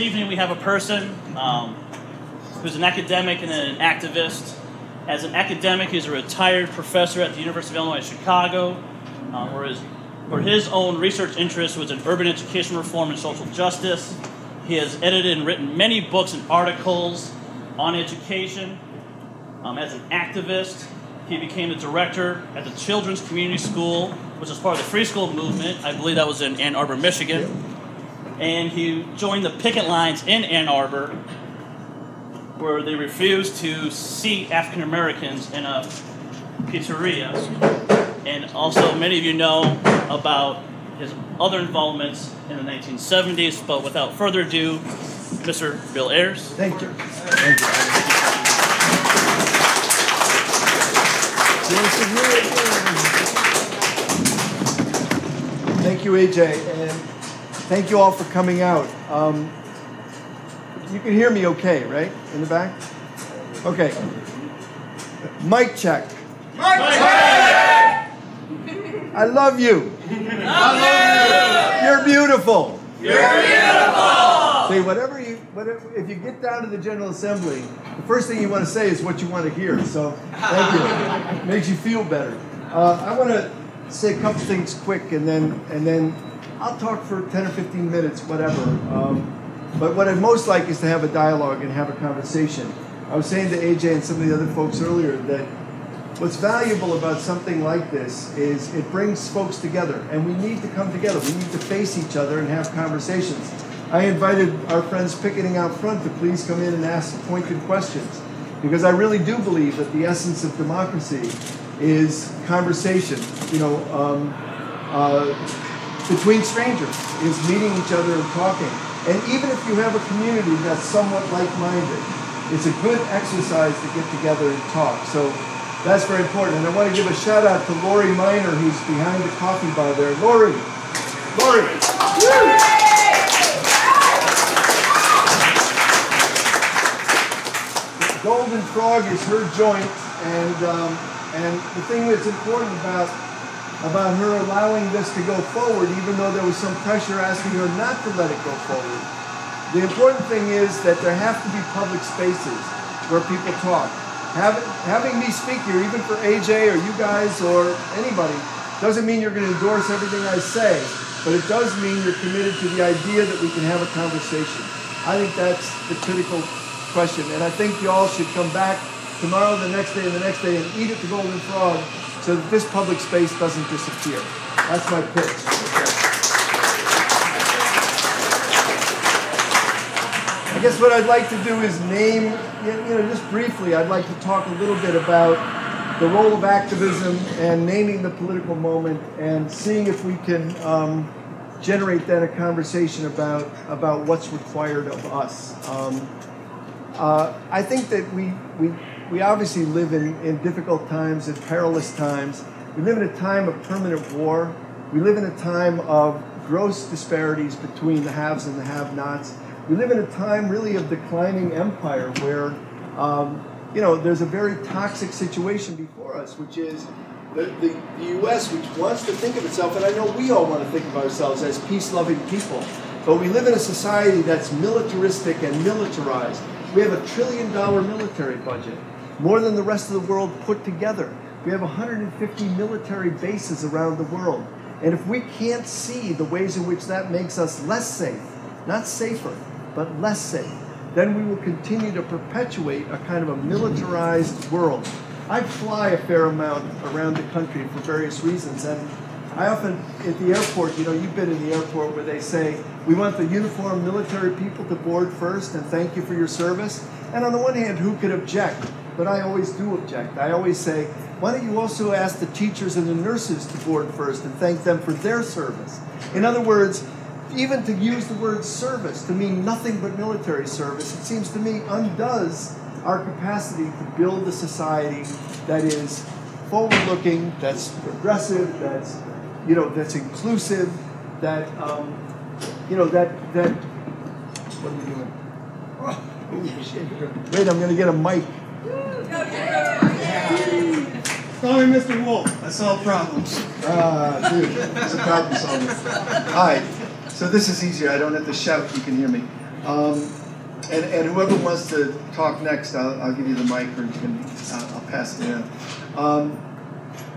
evening we have a person um, who's an academic and an activist. As an academic, he's a retired professor at the University of Illinois Chicago, uh, where, his, where his own research interest was in urban education reform and social justice. He has edited and written many books and articles on education. Um, as an activist, he became the director at the Children's Community School, which is part of the free school movement. I believe that was in Ann Arbor, Michigan. And he joined the picket lines in Ann Arbor, where they refused to seat African Americans in a pizzeria. And also, many of you know about his other involvements in the 1970s. But without further ado, Mr. Bill Ayers. Thank you. Thank you. Thank you, AJ, and thank you all for coming out. Um, you can hear me okay, right? In the back? Okay. Mic check. Mic check! I love you. I love you. You're beautiful. You're beautiful. See, whatever you, whatever, if you get down to the General Assembly, the first thing you want to say is what you want to hear. So, thank you. Makes you feel better. Uh, I want to say a couple things quick, and then and then I'll talk for 10 or 15 minutes, whatever. Um, but what I'd most like is to have a dialogue and have a conversation. I was saying to AJ and some of the other folks earlier that what's valuable about something like this is it brings folks together, and we need to come together. We need to face each other and have conversations. I invited our friends picketing out front to please come in and ask pointed questions because I really do believe that the essence of democracy is conversation. You know, um, uh, between strangers is meeting each other and talking. And even if you have a community that's somewhat like-minded, it's a good exercise to get together and talk. So that's very important. And I want to give a shout out to Lori Miner, who's behind the coffee bar there. Lori, Lori. Woo! Golden Frog is her joint, and um, and the thing that's important about about her allowing this to go forward, even though there was some pressure asking her not to let it go forward. The important thing is that there have to be public spaces where people talk. Having, having me speak here, even for AJ or you guys or anybody, doesn't mean you're going to endorse everything I say, but it does mean you're committed to the idea that we can have a conversation. I think that's the critical question, and I think you all should come back tomorrow, the next day, and the next day, and eat at the Golden Frog so that this public space doesn't disappear. That's my pitch. I guess what I'd like to do is name, you know, just briefly, I'd like to talk a little bit about the role of activism and naming the political moment and seeing if we can um, generate then a conversation about, about what's required of us. Um, uh, I think that we, we, we obviously live in, in difficult times and perilous times. We live in a time of permanent war. We live in a time of gross disparities between the haves and the have-nots. We live in a time really of declining empire where, um, you know, there's a very toxic situation before us, which is the, the, the U.S., which wants to think of itself, and I know we all want to think of ourselves as peace-loving people, but we live in a society that's militaristic and militarized. We have a trillion dollar military budget, more than the rest of the world put together. We have 150 military bases around the world. And if we can't see the ways in which that makes us less safe, not safer, but less safe, then we will continue to perpetuate a kind of a militarized world. I fly a fair amount around the country for various reasons, and I often, at the airport, you know, you've been in the airport where they say, we want the uniformed military people to board first and thank you for your service. And on the one hand, who could object? But I always do object. I always say, why don't you also ask the teachers and the nurses to board first and thank them for their service? In other words, even to use the word service to mean nothing but military service, it seems to me undoes our capacity to build a society that is forward-looking, that's progressive, that's you know that's inclusive, that um, you know that that. What are we doing? Wait, I'm gonna get a mic. Call me Mr. Wolf. I solve problems. Ah, dude, it's a problem solver. All right, so this is easier. I don't have to shout. You can hear me. Um, and, and whoever wants to talk next, I'll, I'll give you the mic or you can, uh, I'll pass it in. Um,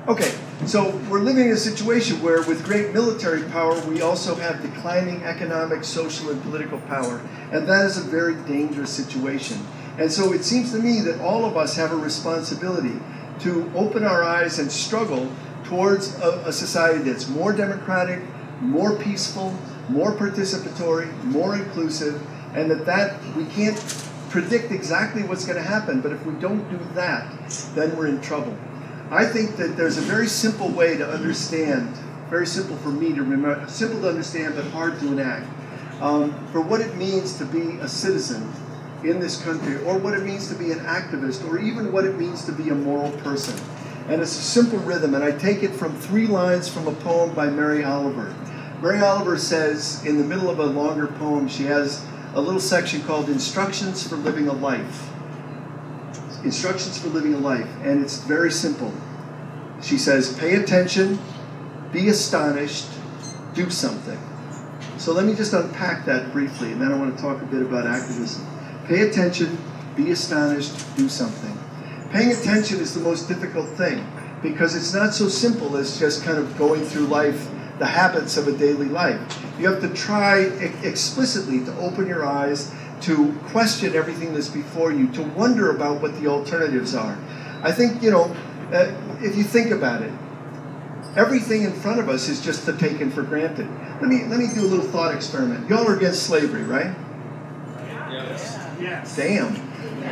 okay, so we're living in a situation where with great military power, we also have declining economic, social, and political power. And that is a very dangerous situation. And so it seems to me that all of us have a responsibility to open our eyes and struggle towards a, a society that's more democratic, more peaceful, more participatory, more inclusive, and that that we can't predict exactly what's going to happen, but if we don't do that, then we're in trouble. I think that there's a very simple way to understand, very simple for me to remember, simple to understand but hard to enact, um, for what it means to be a citizen in this country, or what it means to be an activist, or even what it means to be a moral person. And it's a simple rhythm, and I take it from three lines from a poem by Mary Oliver. Mary Oliver says, in the middle of a longer poem, she has a little section called Instructions for Living a Life. Instructions for Living a Life, and it's very simple. She says, Pay attention, be astonished, do something. So let me just unpack that briefly, and then I want to talk a bit about activism. Pay attention, be astonished, do something. Paying attention is the most difficult thing because it's not so simple as just kind of going through life, the habits of a daily life. You have to try explicitly to open your eyes, to question everything that's before you, to wonder about what the alternatives are. I think, you know, uh, if you think about it, everything in front of us is just taken for granted. Let me, let me do a little thought experiment. Y'all are against slavery, right? Yes. Yes. Damn.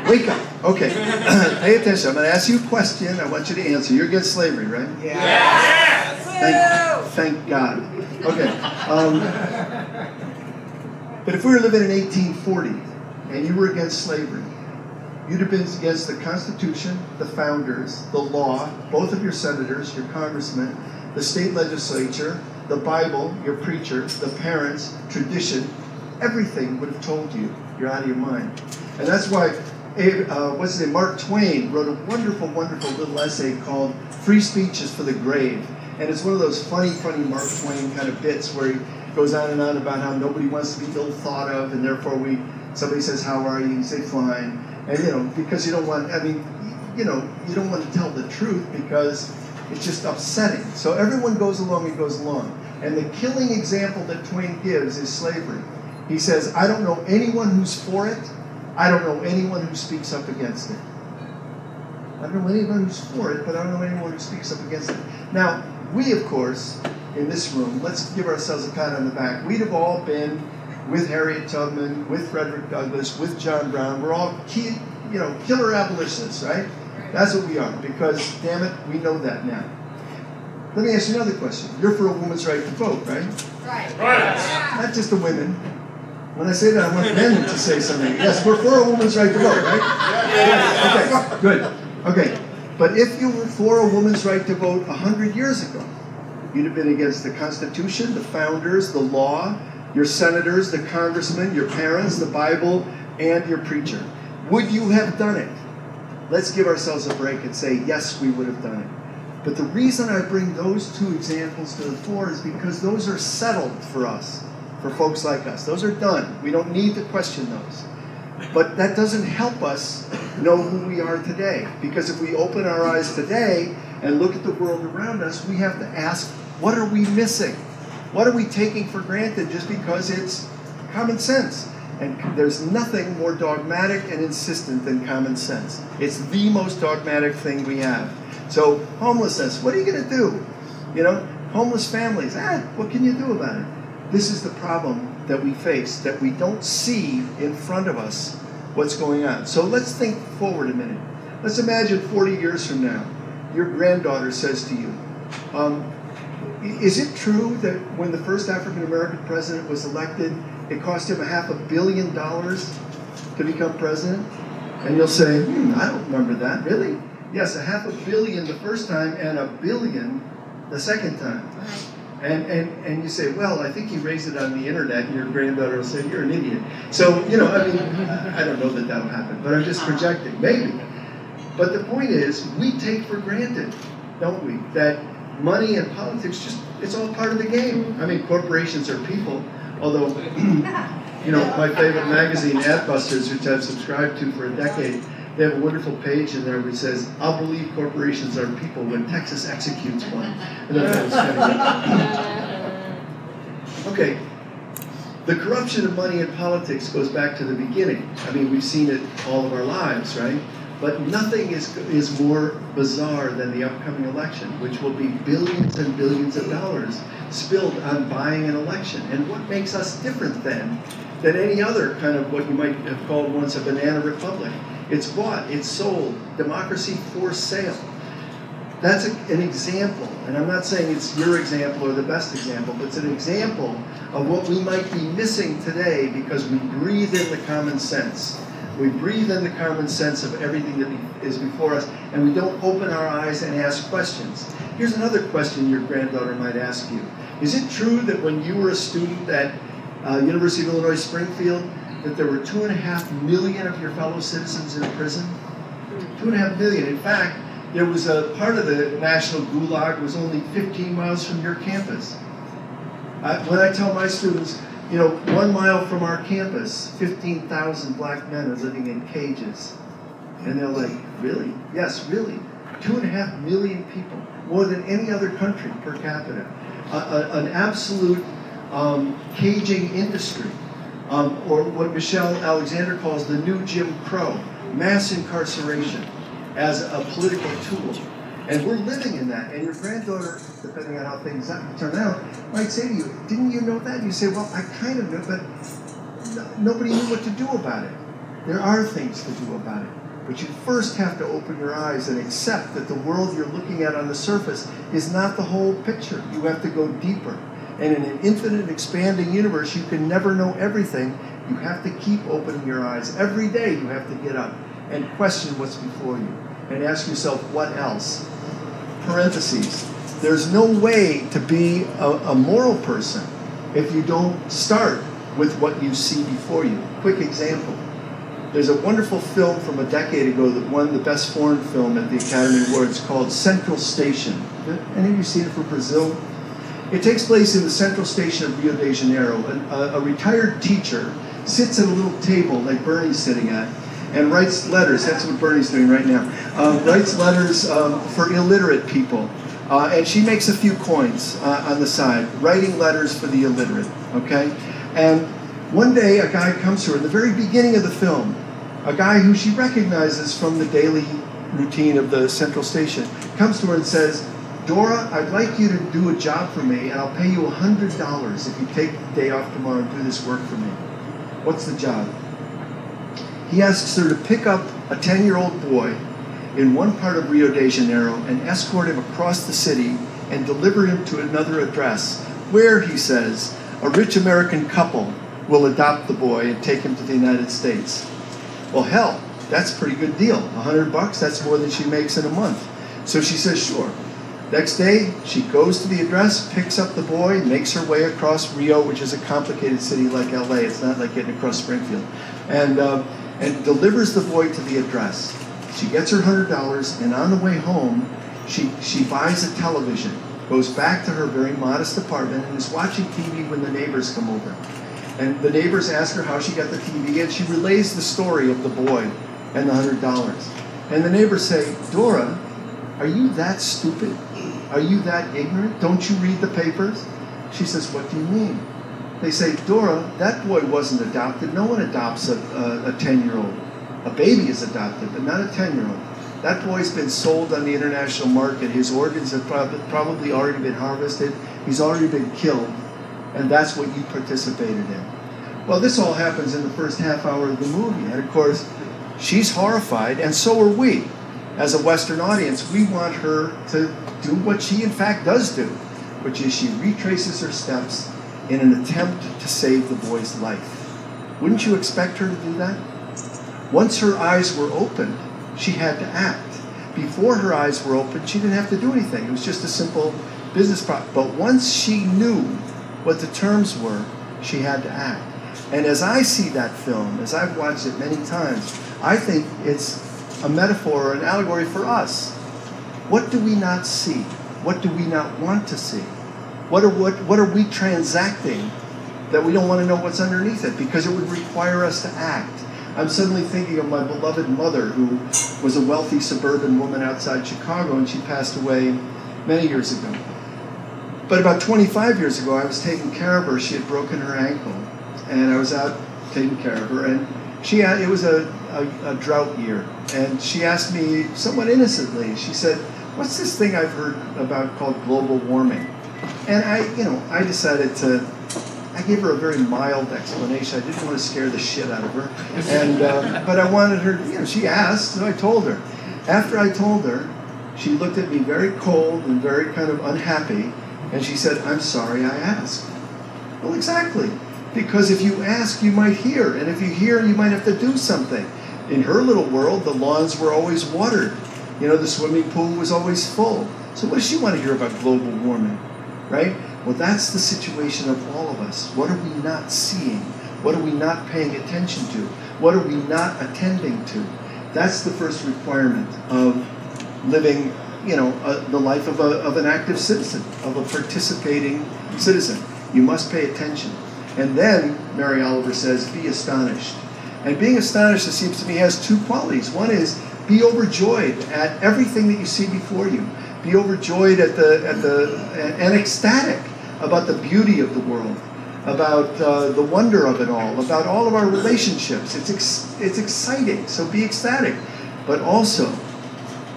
Wake up. Okay. Pay attention. I'm going to ask you a question. I want you to answer. You're against slavery, right? Yes. Thank, thank God. Okay. Um, but if we were living in 1840 and you were against slavery, you'd have been against the Constitution, the founders, the law, both of your senators, your congressmen, the state legislature, the Bible, your preacher, the parents, tradition. Everything would have told you you're out of your mind. And that's why, uh, what's his name, Mark Twain wrote a wonderful, wonderful little essay called Free Speech is for the Grave. And it's one of those funny, funny Mark Twain kind of bits where he goes on and on about how nobody wants to be ill thought of, and therefore we, somebody says, how are you? You say, fine. And, you know, because you don't want, I mean, you know, you don't want to tell the truth because it's just upsetting. So everyone goes along and goes along. And the killing example that Twain gives is slavery. He says, I don't know anyone who's for it. I don't know anyone who speaks up against it. I don't know anyone who's for it, but I don't know anyone who speaks up against it. Now, we, of course, in this room, let's give ourselves a pat on the back. We'd have all been with Harriet Tubman, with Frederick Douglass, with John Brown. We're all key, you know, killer abolitionists, right? That's what we are, because damn it, we know that now. Let me ask you another question. You're for a woman's right to vote, right? Right. Right. Not just the women. When I say that, I want men to say something. Yes, we're for a woman's right to vote, right? Okay, good. Okay, but if you were for a woman's right to vote 100 years ago, you'd have been against the Constitution, the founders, the law, your senators, the congressmen, your parents, the Bible, and your preacher. Would you have done it? Let's give ourselves a break and say, yes, we would have done it. But the reason I bring those two examples to the fore is because those are settled for us, for folks like us. Those are done. We don't need to question those. But that doesn't help us know who we are today. Because if we open our eyes today and look at the world around us, we have to ask, what are we missing? What are we taking for granted just because it's common sense? And there's nothing more dogmatic and insistent than common sense. It's the most dogmatic thing we have. So, homelessness, what are you going to do? You know, homeless families, ah, what can you do about it? This is the problem that we face, that we don't see in front of us what's going on. So let's think forward a minute. Let's imagine 40 years from now, your granddaughter says to you, um, is it true that when the first African American president was elected, it cost him a half a billion dollars to become president? And you'll say, hmm, I don't remember that. Really? Yes, a half a billion the first time and a billion the second time. And, and, and you say, well, I think he raised it on the internet, and your granddaughter will say, you're an idiot. So, you know, I mean, I don't know that that'll happen, but I'm just projecting, maybe. But the point is, we take for granted, don't we, that money and politics just, it's all part of the game. I mean, corporations are people, although You know, my favorite magazine, Adbusters, which I've subscribed to for a decade, they have a wonderful page in there which says, I'll believe corporations are people when Texas executes one. And okay, the corruption of money in politics goes back to the beginning. I mean, we've seen it all of our lives, right? But nothing is, is more bizarre than the upcoming election, which will be billions and billions of dollars spilled on buying an election. And what makes us different then than any other kind of what you might have called once a banana republic? It's bought, it's sold, democracy for sale. That's a, an example, and I'm not saying it's your example or the best example, but it's an example of what we might be missing today because we breathe in the common sense. We breathe in the common sense of everything that is before us, and we don't open our eyes and ask questions. Here's another question your granddaughter might ask you. Is it true that when you were a student at uh, University of Illinois Springfield, that there were two and a half million of your fellow citizens in prison? Two and a half million. In fact, there was a part of the national gulag was only 15 miles from your campus. I, when I tell my students, you know, one mile from our campus, 15,000 black men are living in cages. And they're like, really? Yes, really. Two and a half million people, more than any other country per capita. A, a, an absolute um, caging industry, um, or what Michelle Alexander calls the new Jim Crow, mass incarceration as a political tool. And we're living in that. And your granddaughter, depending on how things turn out, might say to you, Didn't you know that? And you say, Well, I kind of knew, but nobody knew what to do about it. There are things to do about it. But you first have to open your eyes and accept that the world you're looking at on the surface is not the whole picture. You have to go deeper. And in an infinite expanding universe, you can never know everything. You have to keep opening your eyes. Every day you have to get up and question what's before you and ask yourself, what else? Parentheses. There's no way to be a, a moral person if you don't start with what you see before you. Quick example. There's a wonderful film from a decade ago that won the best foreign film at the Academy Awards called Central Station. Any of you seen it for Brazil? It takes place in the Central Station of Rio de Janeiro. A, a retired teacher sits at a little table like Bernie's sitting at and writes letters. That's what Bernie's doing right now. Um, writes letters um, for illiterate people. Uh, and she makes a few coins uh, on the side, writing letters for the illiterate. Okay? And one day a guy comes to her in the very beginning of the film, a guy who she recognizes from the daily routine of the central station, comes to her and says, Dora, I'd like you to do a job for me, and I'll pay you $100 if you take the day off tomorrow and do this work for me. What's the job? He asks her to pick up a 10 year old boy in one part of Rio de Janeiro and escort him across the city and deliver him to another address where, he says, a rich American couple will adopt the boy and take him to the United States. Well, hell, that's a pretty good deal. A hundred bucks, that's more than she makes in a month. So she says, sure. Next day, she goes to the address, picks up the boy, makes her way across Rio, which is a complicated city like LA. It's not like getting across Springfield. And uh, and delivers the boy to the address. She gets her hundred dollars, and on the way home, she she buys a television, goes back to her very modest apartment, and is watching TV when the neighbors come over. And the neighbors ask her how she got the TV, and she relays the story of the boy and the hundred dollars. And the neighbors say, Dora, are you that stupid? Are you that ignorant? Don't you read the papers? She says, What do you mean? They say, Dora, that boy wasn't adopted. No one adopts a, a 10 year old. A baby is adopted, but not a 10 year old. That boy's been sold on the international market. His organs have prob- probably already been harvested. He's already been killed. And that's what you participated in. Well, this all happens in the first half hour of the movie. And of course, she's horrified, and so are we. As a Western audience, we want her to do what she, in fact, does do, which is she retraces her steps in an attempt to save the boy's life. Wouldn't you expect her to do that? Once her eyes were opened, she had to act. Before her eyes were opened, she didn't have to do anything. It was just a simple business problem. But once she knew what the terms were, she had to act. And as I see that film, as I've watched it many times, I think it's a metaphor or an allegory for us. What do we not see? What do we not want to see? What are, what, what are we transacting that we don't want to know what's underneath it because it would require us to act. I'm suddenly thinking of my beloved mother, who was a wealthy suburban woman outside Chicago, and she passed away many years ago. But about 25 years ago, I was taking care of her. She had broken her ankle, and I was out taking care of her. And she had, it was a, a, a drought year, and she asked me somewhat innocently. She said, "What's this thing I've heard about called global warming?" And I, you know, I decided to. I gave her a very mild explanation. I didn't want to scare the shit out of her, and uh, but I wanted her. You know, she asked, so I told her. After I told her, she looked at me very cold and very kind of unhappy, and she said, I'm sorry I asked. Well, exactly. Because if you ask, you might hear. And if you hear, you might have to do something. In her little world, the lawns were always watered. You know, the swimming pool was always full. So what does she want to hear about global warming? Right? Well, that's the situation of all of us. What are we not seeing? What are we not paying attention to? What are we not attending to? That's the first requirement of living you know, uh, the life of, a, of an active citizen, of a participating citizen. You must pay attention. And then, Mary Oliver says, be astonished. And being astonished, it seems to me, has two qualities. One is be overjoyed at everything that you see before you. Be overjoyed at the, at the, and ecstatic about the beauty of the world, about uh, the wonder of it all, about all of our relationships. It's, ex- it's exciting, so be ecstatic. But also,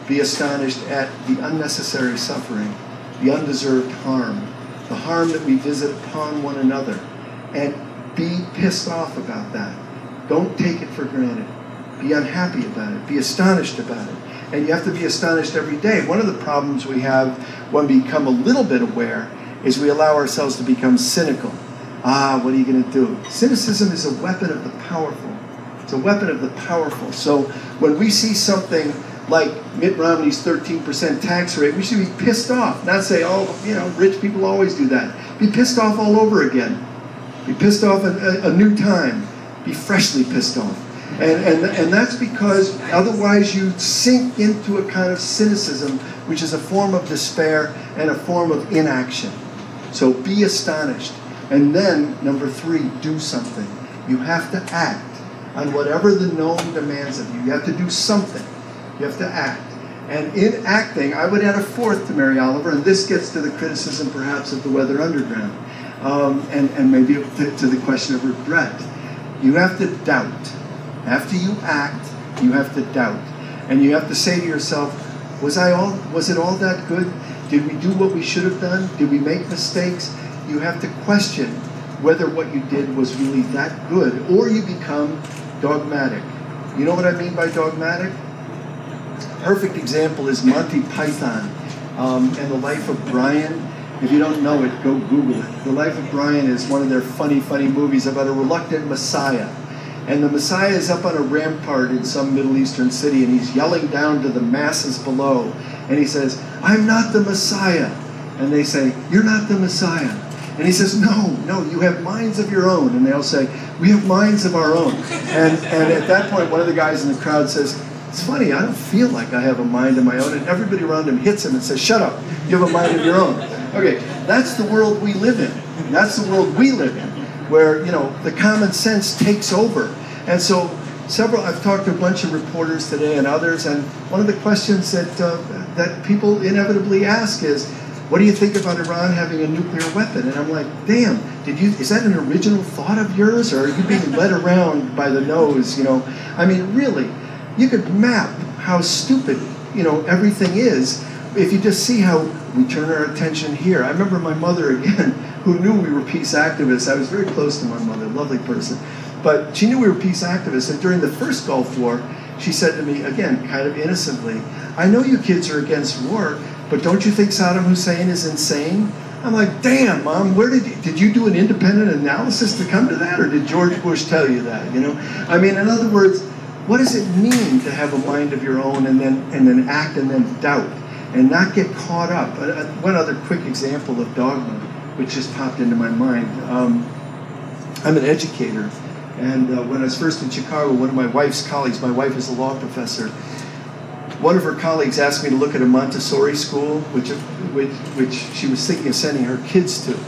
be astonished at the unnecessary suffering, the undeserved harm, the harm that we visit upon one another, and be pissed off about that. Don't take it for granted. Be unhappy about it. Be astonished about it. And you have to be astonished every day. One of the problems we have when we become a little bit aware is we allow ourselves to become cynical. Ah, what are you going to do? Cynicism is a weapon of the powerful. It's a weapon of the powerful. So when we see something like Mitt Romney's 13% tax rate, we should be pissed off, not say, oh, you know, rich people always do that. Be pissed off all over again. Be pissed off at a, a new time. Be freshly pissed off. And, and, and that's because otherwise you sink into a kind of cynicism, which is a form of despair and a form of inaction. So be astonished. And then, number three, do something. You have to act on whatever the known demands of you. You have to do something. You have to act. And in acting, I would add a fourth to Mary Oliver, and this gets to the criticism perhaps of the Weather Underground, um, and, and maybe to, to the question of regret. You have to doubt. After you act, you have to doubt. And you have to say to yourself, was I all was it all that good? Did we do what we should have done? Did we make mistakes? You have to question whether what you did was really that good, or you become dogmatic. You know what I mean by dogmatic? perfect example is Monty Python um, and the life of Brian. If you don't know it, go Google it. The Life of Brian is one of their funny, funny movies about a reluctant Messiah. And the Messiah is up on a rampart in some Middle Eastern city and he's yelling down to the masses below. And he says, I'm not the Messiah. And they say, You're not the Messiah. And he says, No, no, you have minds of your own. And they'll say, We have minds of our own. And, and at that point, one of the guys in the crowd says, it's funny, I don't feel like I have a mind of my own, and everybody around him hits him and says, Shut up, you have a mind of your own. Okay, that's the world we live in. That's the world we live in, where, you know, the common sense takes over. And so, several, I've talked to a bunch of reporters today and others, and one of the questions that, uh, that people inevitably ask is, what do you think about Iran having a nuclear weapon? And I'm like, damn, did you is that an original thought of yours or are you being led around by the nose, you know? I mean, really, you could map how stupid you know everything is if you just see how we turn our attention here. I remember my mother again, who knew we were peace activists. I was very close to my mother, lovely person, but she knew we were peace activists. And during the first Gulf War, she said to me again, kind of innocently, "I know you kids are against war, but don't you think Saddam Hussein is insane?" I'm like, damn, mom, where did you, did you do an independent analysis to come to that, or did George Bush tell you that? You know, I mean, in other words, what does it mean to have a mind of your own and then and then act and then doubt and not get caught up? Uh, uh, one other quick example of dogma, which just popped into my mind. Um, I'm an educator, and uh, when I was first in Chicago, one of my wife's colleagues, my wife is a law professor, one of her colleagues asked me to look at a Montessori school, which, which, which she was thinking of sending her kids to.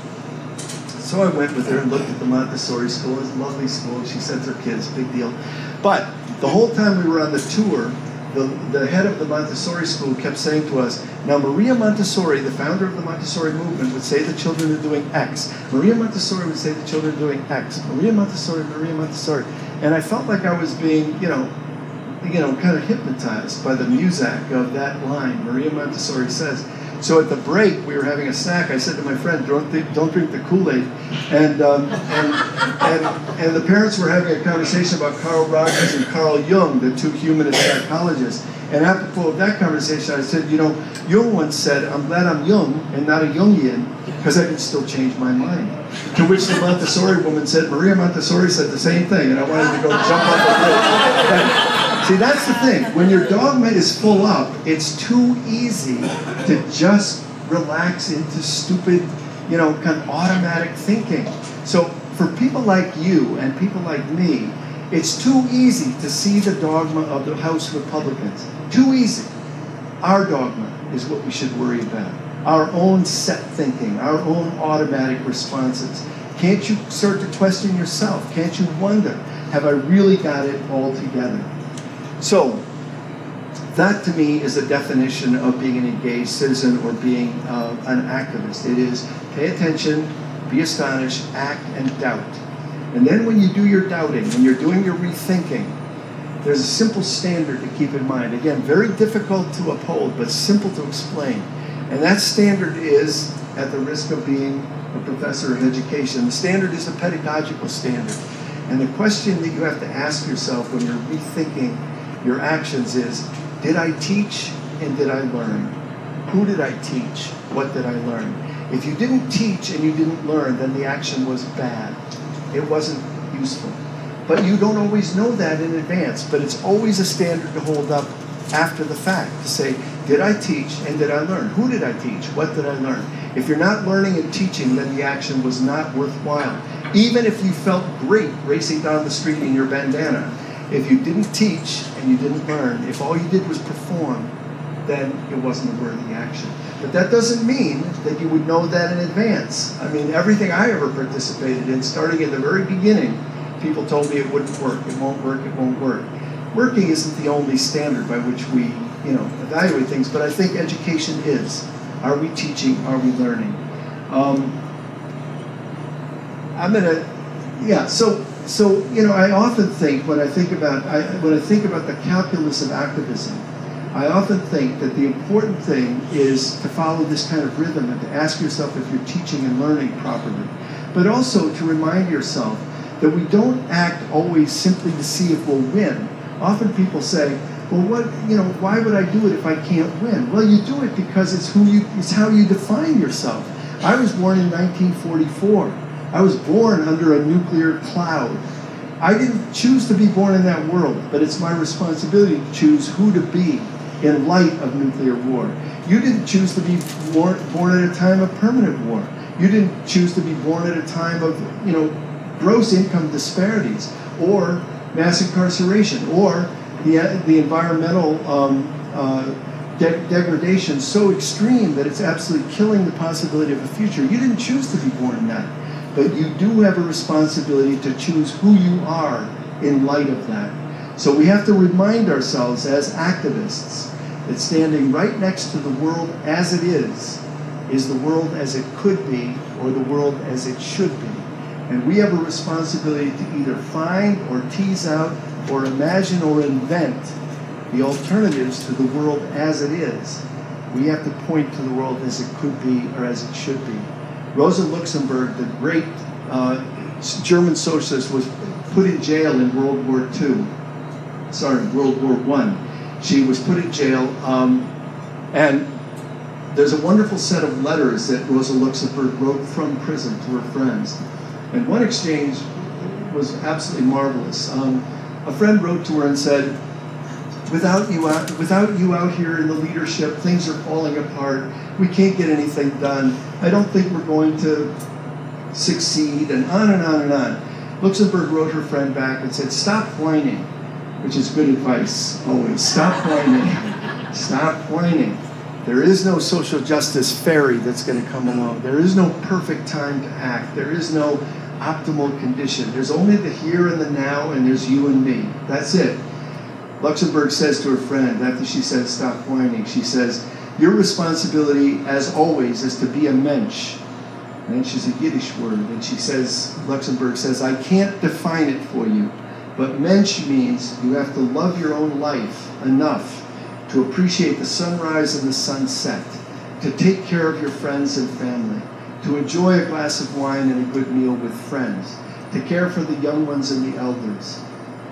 So I went with her and looked at the Montessori school. It's a lovely school. She sends her kids, big deal. But the whole time we were on the tour, the, the head of the Montessori school kept saying to us, now Maria Montessori, the founder of the Montessori movement, would say the children are doing X. Maria Montessori would say the children are doing X. Maria Montessori, Maria Montessori. And I felt like I was being, you know, you know, kind of hypnotized by the music of that line. Maria Montessori says, so at the break, we were having a snack. I said to my friend, "Don't, th- don't drink the Kool-Aid," and, um, and, and and the parents were having a conversation about Carl Rogers and Carl Jung, the two humanist psychologists. And apropos of that conversation, I said, you know, Jung once said, "I'm glad I'm young and not a Jungian because I can still change my mind." To which the Montessori woman said, "Maria Montessori said the same thing," and I wanted to go jump off the bridge. See, that's the thing. When your dogma is full up, it's too easy to just relax into stupid, you know, kind of automatic thinking. So for people like you and people like me, it's too easy to see the dogma of the House Republicans. Too easy. Our dogma is what we should worry about. Our own set thinking, our own automatic responses. Can't you start to question yourself? Can't you wonder, have I really got it all together? So, that to me is a definition of being an engaged citizen or being uh, an activist. It is pay attention, be astonished, act, and doubt. And then when you do your doubting, when you're doing your rethinking, there's a simple standard to keep in mind. Again, very difficult to uphold, but simple to explain. And that standard is, at the risk of being a professor of education, the standard is a pedagogical standard. And the question that you have to ask yourself when you're rethinking your actions is did I teach and did I learn? Who did I teach? What did I learn? If you didn't teach and you didn't learn, then the action was bad. It wasn't useful. But you don't always know that in advance, but it's always a standard to hold up after the fact to say, did I teach and did I learn? Who did I teach? What did I learn? If you're not learning and teaching, then the action was not worthwhile. Even if you felt great racing down the street in your bandana, if you didn't teach and you didn't learn, if all you did was perform, then it wasn't a worthy action. But that doesn't mean that you would know that in advance. I mean, everything I ever participated in, starting at the very beginning, people told me it wouldn't work, it won't work, it won't work. Working isn't the only standard by which we, you know, evaluate things, but I think education is. Are we teaching? Are we learning? Um, I'm gonna, yeah. So so you know, I often think when I think about I, when I think about the calculus of activism, I often think that the important thing is to follow this kind of rhythm and to ask yourself if you're teaching and learning properly, but also to remind yourself that we don't act always simply to see if we'll win. Often people say, "Well, what you know? Why would I do it if I can't win?" Well, you do it because it's who you it's how you define yourself. I was born in 1944. I was born under a nuclear cloud. I didn't choose to be born in that world, but it's my responsibility to choose who to be in light of nuclear war. You didn't choose to be born, at a time of permanent war. You didn't choose to be born at a time of, you know, gross income disparities or mass incarceration or the, the environmental um, uh, de- degradation so extreme that it's absolutely killing the possibility of a future. You didn't choose to be born in that. But you do have a responsibility to choose who you are in light of that. So we have to remind ourselves as activists that standing right next to the world as it is is the world as it could be or the world as it should be. And we have a responsibility to either find or tease out or imagine or invent the alternatives to the world as it is. We have to point to the world as it could be or as it should be. Rosa Luxemburg, the great uh, German socialist, was put in jail in World War II. Sorry, World War One. She was put in jail, um, and there's a wonderful set of letters that Rosa Luxemburg wrote from prison to her friends. And one exchange was absolutely marvelous. Um, a friend wrote to her and said, without you out, without you out here in the leadership, things are falling apart. We can't get anything done. I don't think we're going to succeed, and on and on and on. Luxemburg wrote her friend back and said, Stop whining, which is good advice always. Stop whining. Stop whining. There is no social justice fairy that's going to come along. There is no perfect time to act. There is no optimal condition. There's only the here and the now, and there's you and me. That's it. Luxemburg says to her friend, after she says, Stop whining, she says, Your responsibility, as always, is to be a mensch. Mensch is a Yiddish word, and she says, Luxemburg says, I can't define it for you, but mensch means you have to love your own life enough to appreciate the sunrise and the sunset, to take care of your friends and family, to enjoy a glass of wine and a good meal with friends, to care for the young ones and the elders.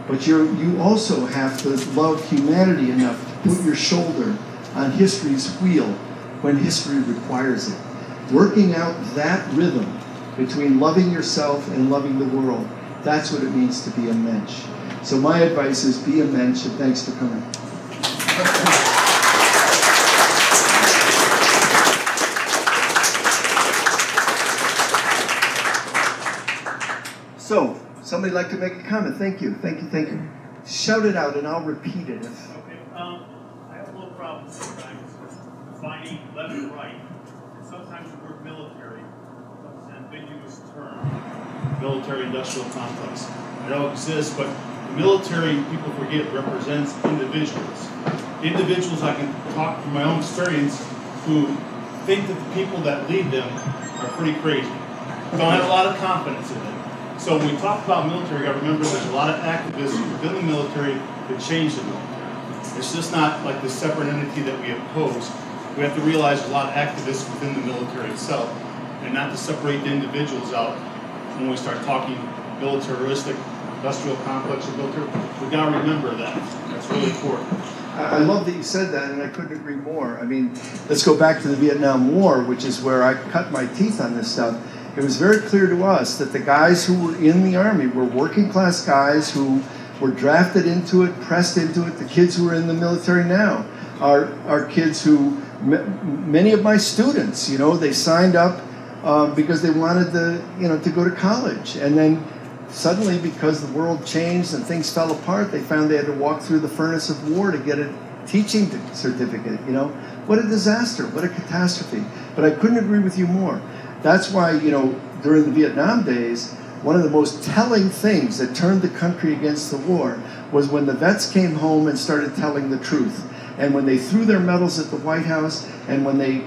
But you you also have to love humanity enough to put your shoulder on history's wheel when history requires it. Working out that rhythm between loving yourself and loving the world, that's what it means to be a mensch. So my advice is be a mensch, and thanks for coming. So, somebody like to make a comment? Thank you, thank you, thank you. Shout it out, and I'll repeat it. Okay, um, I have a little problem sometimes finding left and right. And sometimes the word military becomes an ambiguous term. Military industrial complex. I know it exists, but the military, people forget, represents individuals. Individuals I can talk from my own experience who think that the people that lead them are pretty crazy. Don't have a lot of confidence in them. So when we talk about military, I remember there's a lot of activists within the military that change the military. It's just not like the separate entity that we oppose. We have to realize a lot of activists within the military itself, and not to separate the individuals out when we start talking militaristic, industrial complex, or military. We've gotta remember that. That's really important. I love that you said that, and I couldn't agree more. I mean, let's go back to the Vietnam War, which is where I cut my teeth on this stuff. It was very clear to us that the guys who were in the Army were working class guys who were drafted into it, pressed into it. The kids who are in the military now are, are kids who, many of my students, you know, they signed up um, because they wanted the, you know, to go to college. And then suddenly, because the world changed and things fell apart, they found they had to walk through the furnace of war to get a teaching certificate. You know, what a disaster, what a catastrophe. But I couldn't agree with you more. That's why, you know, during the Vietnam days, one of the most telling things that turned the country against the war was when the vets came home and started telling the truth. And when they threw their medals at the White House and when they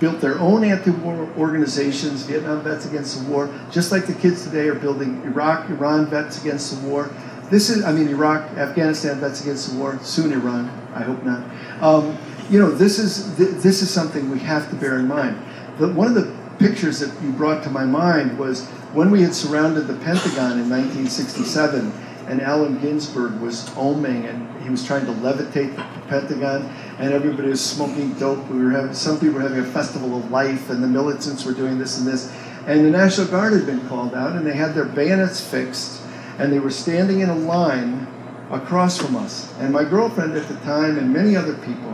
built their own anti-war organizations, Vietnam Vets Against the War, just like the kids today are building Iraq, Iran Vets Against the War. This is, I mean, Iraq, Afghanistan Vets Against the War, soon Iran, I hope not. Um, you know, this is, this is something we have to bear in mind. The, one of the pictures that you brought to my mind was when we had surrounded the Pentagon in 1967 and Allen Ginsberg was oming and he was trying to levitate the Pentagon and everybody was smoking dope. We were having some people were having a festival of life and the militants were doing this and this. And the National Guard had been called out and they had their bayonets fixed and they were standing in a line across from us. And my girlfriend at the time and many other people,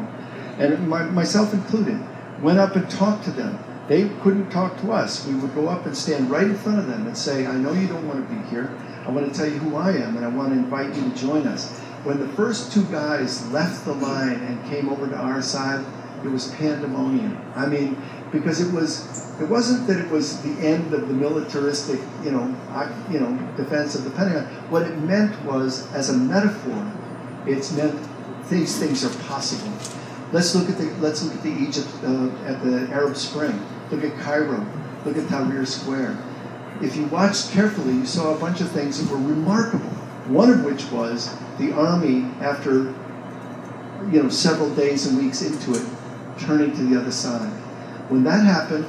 and my, myself included, went up and talked to them they couldn't talk to us. We would go up and stand right in front of them and say, I know you don't want to be here. I want to tell you who I am, and I want to invite you to join us. When the first two guys left the line and came over to our side, it was pandemonium. I mean, because it was, it wasn't that it was the end of the militaristic, you know, you know, defense of the Pentagon. What it meant was, as a metaphor, it's meant these things are possible. Let's look at the let's look at the Egypt uh, at the Arab Spring. Look at Cairo. Look at Tahrir Square. If you watched carefully, you saw a bunch of things that were remarkable. One of which was the army, after you know several days and weeks into it, turning to the other side. When that happened,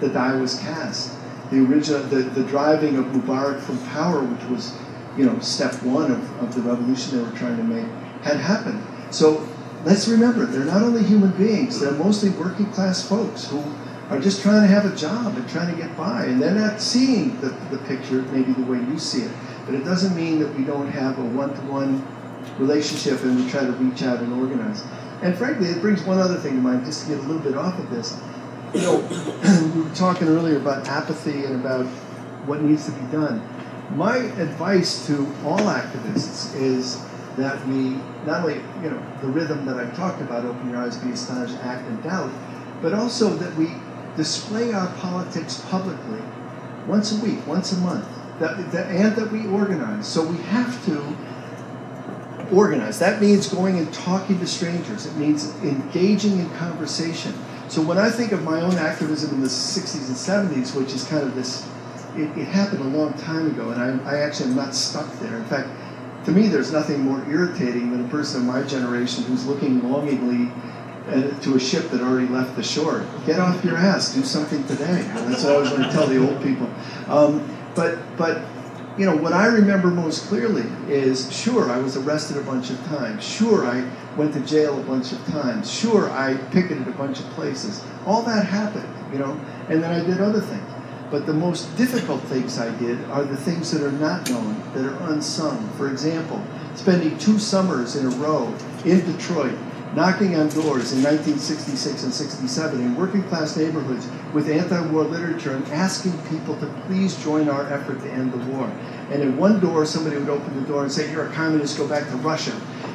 the die was cast. The original, the, the driving of Mubarak from power, which was, you know, step one of, of the revolution they were trying to make, had happened. So let's remember, they're not only human beings, they're mostly working class folks who are just trying to have a job and trying to get by. And they're not seeing the, the picture maybe the way you see it. But it doesn't mean that we don't have a one to one relationship and we try to reach out and organize. And frankly, it brings one other thing to mind, just to get a little bit off of this. You know, we were talking earlier about apathy and about what needs to be done. My advice to all activists is that we not only, you know, the rhythm that I've talked about, open your eyes, be astonished, act and doubt, but also that we display our politics publicly once a week, once a month, that, that, and that we organize. So we have to organize. That means going and talking to strangers. It means engaging in conversation. So when I think of my own activism in the 60s and 70s, which is kind of this, it, it happened a long time ago, and I, I actually am not stuck there. In fact, to me, there's nothing more irritating than a person of my generation who's looking longingly to a ship that already left the shore. Get off your ass, do something today. That's what I was going to tell the old people. Um, but, but you know, what I remember most clearly is sure, I was arrested a bunch of times. Sure, I went to jail a bunch of times. Sure, I picketed a bunch of places. All that happened, you know, and then I did other things. But the most difficult things I did are the things that are not known, that are unsung. For example, spending two summers in a row in Detroit knocking on doors in 1966 and 67 in working class neighborhoods with anti war literature and asking people to please join our effort to end the war. And in one door, somebody would open the door and say, You're a communist, go back to Russia.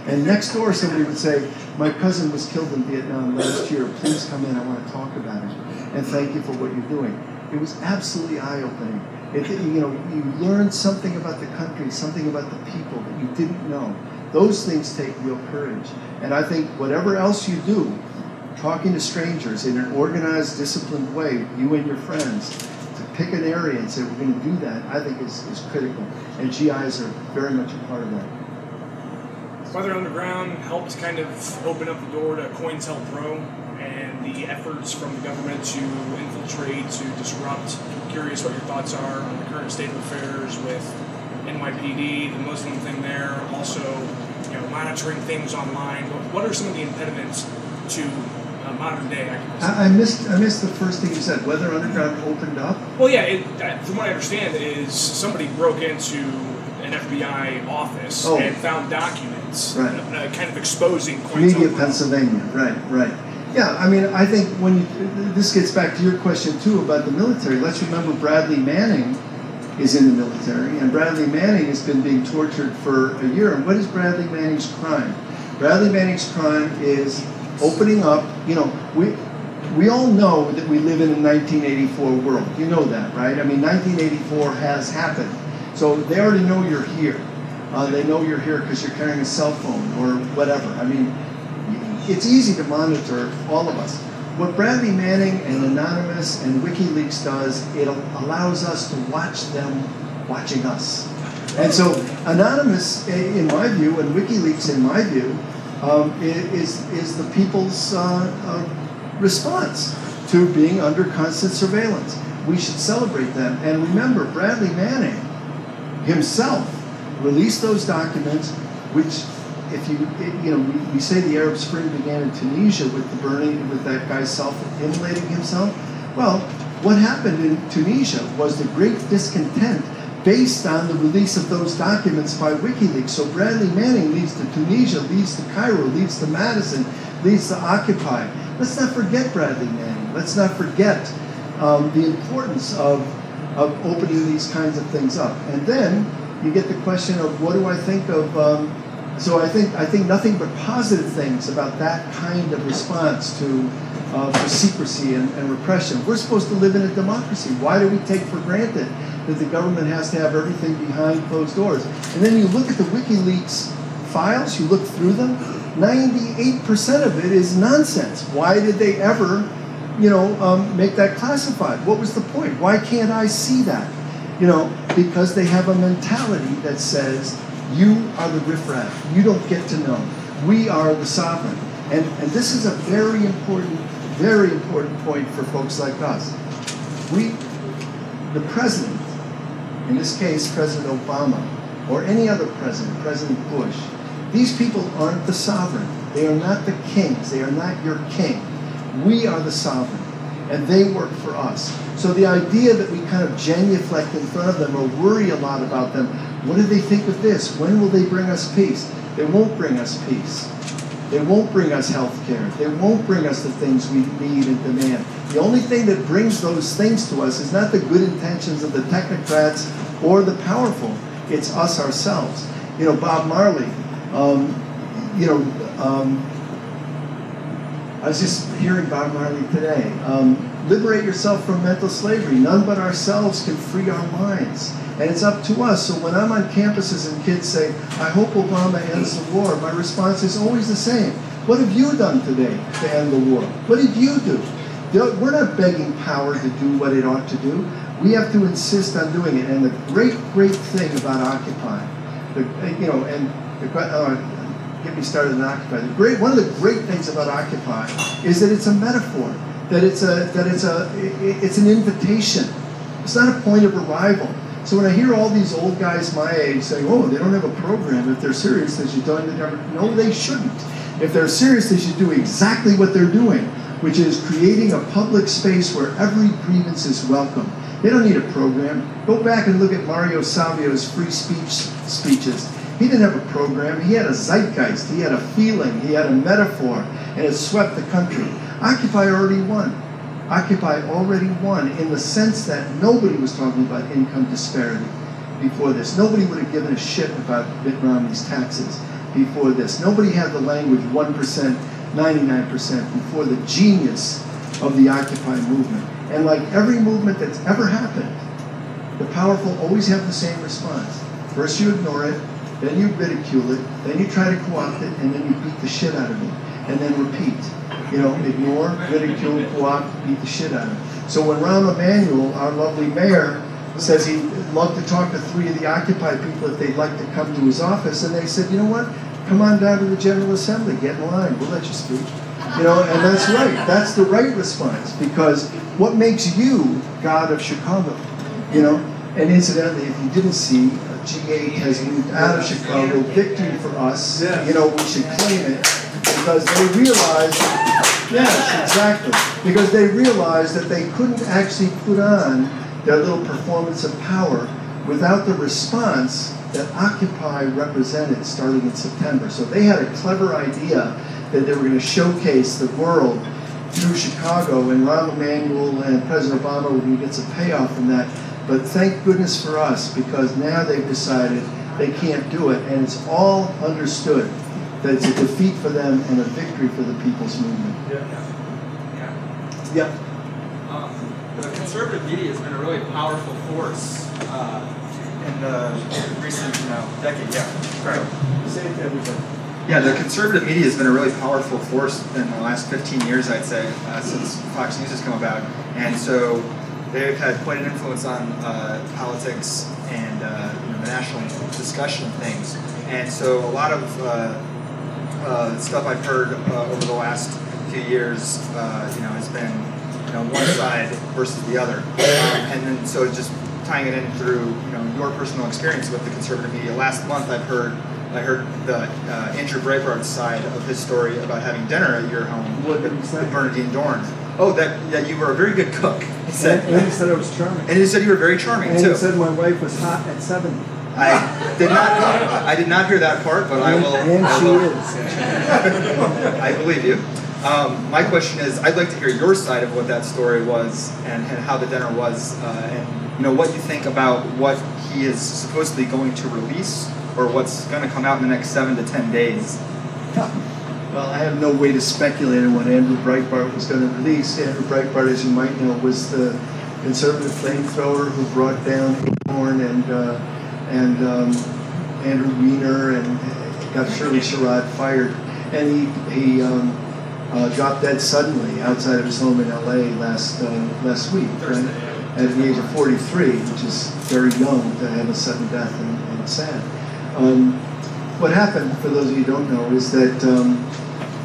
And next door, somebody would say, My cousin was killed in Vietnam last year, please come in, I want to talk about it. And thank you for what you're doing. It was absolutely eye opening. It, you know, you learned something about the country, something about the people that you didn't know. Those things take real courage. And I think whatever else you do, talking to strangers in an organized, disciplined way, you and your friends, to pick an area and say, we're going to do that, I think is, is critical. And GIs are very much a part of that. Weather Underground helped kind of open up the door to COINTELPRO Pro and the efforts from the government to infiltrate, to disrupt. curious what your thoughts are on the current state of affairs with NYPD, the Muslim thing there, also monitoring things online. What are some of the impediments to uh, modern day activism? I, I, missed I missed the first thing you said. Weather Underground opened up. Well, yeah. It, from what I understand, is somebody broke into an FBI office oh. and found documents, right. uh, kind of exposing. Media, Pennsylvania. Right, right. Yeah, I mean, I think when you, this gets back to your question too about the military. Let's remember Bradley Manning is in the military, and Bradley Manning has been being tortured for a year. And what is Bradley Manning's crime? Bradley Manning's crime is opening up. You know, we we all know that we live in a 1984 world. You know that, right? I mean, 1984 has happened, so they already know you're here. Uh, they know you're here because you're carrying a cell phone or whatever. I mean, it's easy to monitor all of us. What Bradley Manning and Anonymous and WikiLeaks does, it allows us to watch them watching us. And so Anonymous, in my view, and WikiLeaks, in my view, um, is, is the people's uh, uh, response to being under constant surveillance. We should celebrate them. And remember, Bradley Manning himself released those documents, which if you, it, you know, we, we, say the Arab Spring began in Tunisia with the burning, with that guy self-immolating himself. Well, what happened in Tunisia was the great discontent based on the release of those documents by WikiLeaks. So Bradley Manning leads to Tunisia, leads to Cairo, leads to Madison, leads to Occupy. Let's not forget Bradley Manning. Let's not forget um, the importance of, of opening these kinds of things up. And then you get the question of what do I think of um, so I think I think nothing but positive things about that kind of response to uh, for secrecy and, and, repression. We're supposed to live in a democracy. Why do we take for granted that the government has to have everything behind closed doors? And then you look at the WikiLeaks files, you look through them. 98% of it is nonsense. Why did they ever, you know, um, make that classified? What was the point? Why can't I see that? You know, because they have a mentality that says you are the riffraff. You don't get to know. We are the sovereign. And, and this is a very important, very important point for folks like us. We, the president, in this case, President Obama, or any other president, President Bush, these people aren't the sovereign. They are not the kings. They are not your king. We are the sovereign. And they work for us. So the idea that we kind of genuflect in front of them or worry a lot about them what do they think of this? When will they bring us peace? They won't bring us peace. They won't bring us health care. They won't bring us the things we need and demand. The only thing that brings those things to us is not the good intentions of the technocrats or the powerful. It's us ourselves. You know, Bob Marley, Um, you know, um, I was just hearing Bob Marley today. Um, liberate yourself from mental slavery. None but ourselves can free our minds. And it's up to us. So when I'm on campuses and kids say, I hope Obama ends the war, my response is always the same. What have you done today to end the war? What did you do? We're not begging power to do what it ought to do. We have to insist on doing it. And the great, great thing about Occupy, the, you know, and the, uh, get me started on Occupy. The great, one of the great things about Occupy is that it's a metaphor, that it's a, that it's a, it's an invitation. It's not a point of arrival. So when I hear all these old guys my age saying, "Oh, they don't have a program. If they're serious, they should government." No, they shouldn't. If they're serious, they should do exactly what they're doing, which is creating a public space where every grievance is welcome. They don't need a program. Go back and look at Mario Savio's free speech speeches. He didn't have a program. He had a zeitgeist. He had a feeling. He had a metaphor, and it swept the country. Occupy already won. Occupy already won in the sense that nobody was talking about income disparity before this. Nobody would have given a shit about Mitt Romney's taxes before this. Nobody had the language 1%, 99% before the genius of the Occupy movement. And like every movement that's ever happened, the powerful always have the same response. First you ignore it, then you ridicule it, then you try to co-opt it, and then you beat the shit out of it, and then repeat. You know, ignore, ridicule, co-opt, beat the shit out of it. So when Rahm Emanuel, our lovely mayor, says he'd love to talk to three of the Occupy people if they'd like to come to his office, and they said, you know what, come on down to the General Assembly, get in line, we'll let you speak. You know, and that's right. That's the right response because what makes you God of Chicago? You know, and incidentally, if you didn't see, G8 has moved out of Chicago. Victory for us. You know, we should claim it because they realized, yes, exactly, because they realized that they couldn't actually put on their little performance of power without the response that Occupy represented starting in September. So they had a clever idea that they were going to showcase the world through Chicago, and Rahm Emanuel and President Obama were going to get some payoff from that. But thank goodness for us, because now they've decided they can't do it, and it's all understood that it's a defeat for them and a victory for the people's movement. Yeah. Yeah. yeah. Um, the conservative media has been a really powerful force uh, in the recent, you know, decade. Yeah. Right. Say it to everybody. Yeah, the conservative media has been a really powerful force in the last 15 years, I'd say, uh, since Fox News has come about. And so they've had quite an influence on uh, politics and uh, you know, the national discussion of things. And so a lot of uh, uh, stuff I've heard uh, over the last few years, you know, has been you know one side versus the other. Um, and then so just tying it in through you know your personal experience with the conservative media. Last month, I've heard I heard the uh, Andrew Breitbart's side of his story about having dinner at your home What with, did with Bernardine Dohrn. Oh, that that you were a very good cook. He said, And, and he said I was charming. and he said you were very charming And too. he said my wife was hot at 70. I did not. I did not hear that part, but I will. And I she is. I believe you. Um, my question is, I'd like to hear your side of what that story was and, and how the dinner was, uh, and you know what you think about what he is supposedly going to release or what's going to come out in the next seven to ten days. Well, I have no way to speculate on what Andrew Breitbart was going to release. Andrew Breitbart, as you might know, was the conservative flamethrower who brought down Acorn and uh, and um, Andrew Weiner and got Shirley Sherrod fired. And he he um, uh, dropped dead suddenly outside of his home in L.A. last uh, last week, right? at the age of 43, which is very young to have a sudden death and, and sad. Um, what happened, for those of you who don't know, is that um,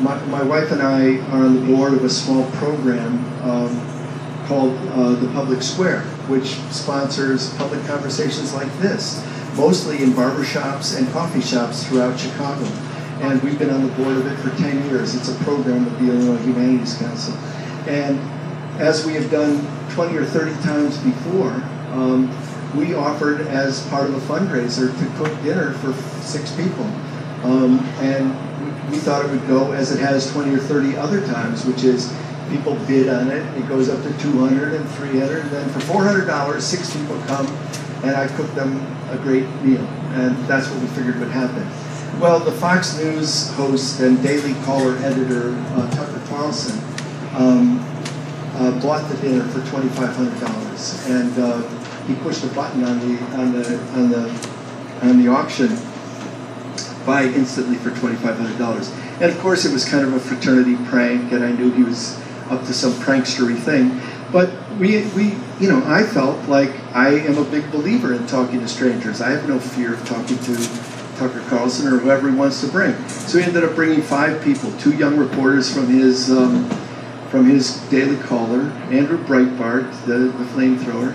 my, my wife and I are on the board of a small program um, called uh, The Public Square, which sponsors public conversations like this, mostly in barbershops and coffee shops throughout Chicago. And we've been on the board of it for 10 years. It's a program of the Illinois Humanities Council. And as we have done 20 or 30 times before, um, we offered as part of a fundraiser to cook dinner for six people. Um, and we, thought it would go as it has 20 or 30 other times, which is people bid on it, it goes up to 200 and 300, and then for $400, six people come, and I cook them a great meal. And that's what we figured would happen. Well, the Fox News host and Daily Caller editor uh, Tucker Carlson um, uh, bought the dinner for twenty five hundred dollars, and uh, he pushed a button on the on the on the on the auction, buy instantly for twenty five hundred dollars. And of course, it was kind of a fraternity prank, and I knew he was up to some prankstery thing. But we, we, you know, I felt like I am a big believer in talking to strangers. I have no fear of talking to Tucker Carlson or whoever he wants to bring. So he ended up bringing five people, two young reporters from his um, from his Daily Caller, Andrew Breitbart, the, the flamethrower,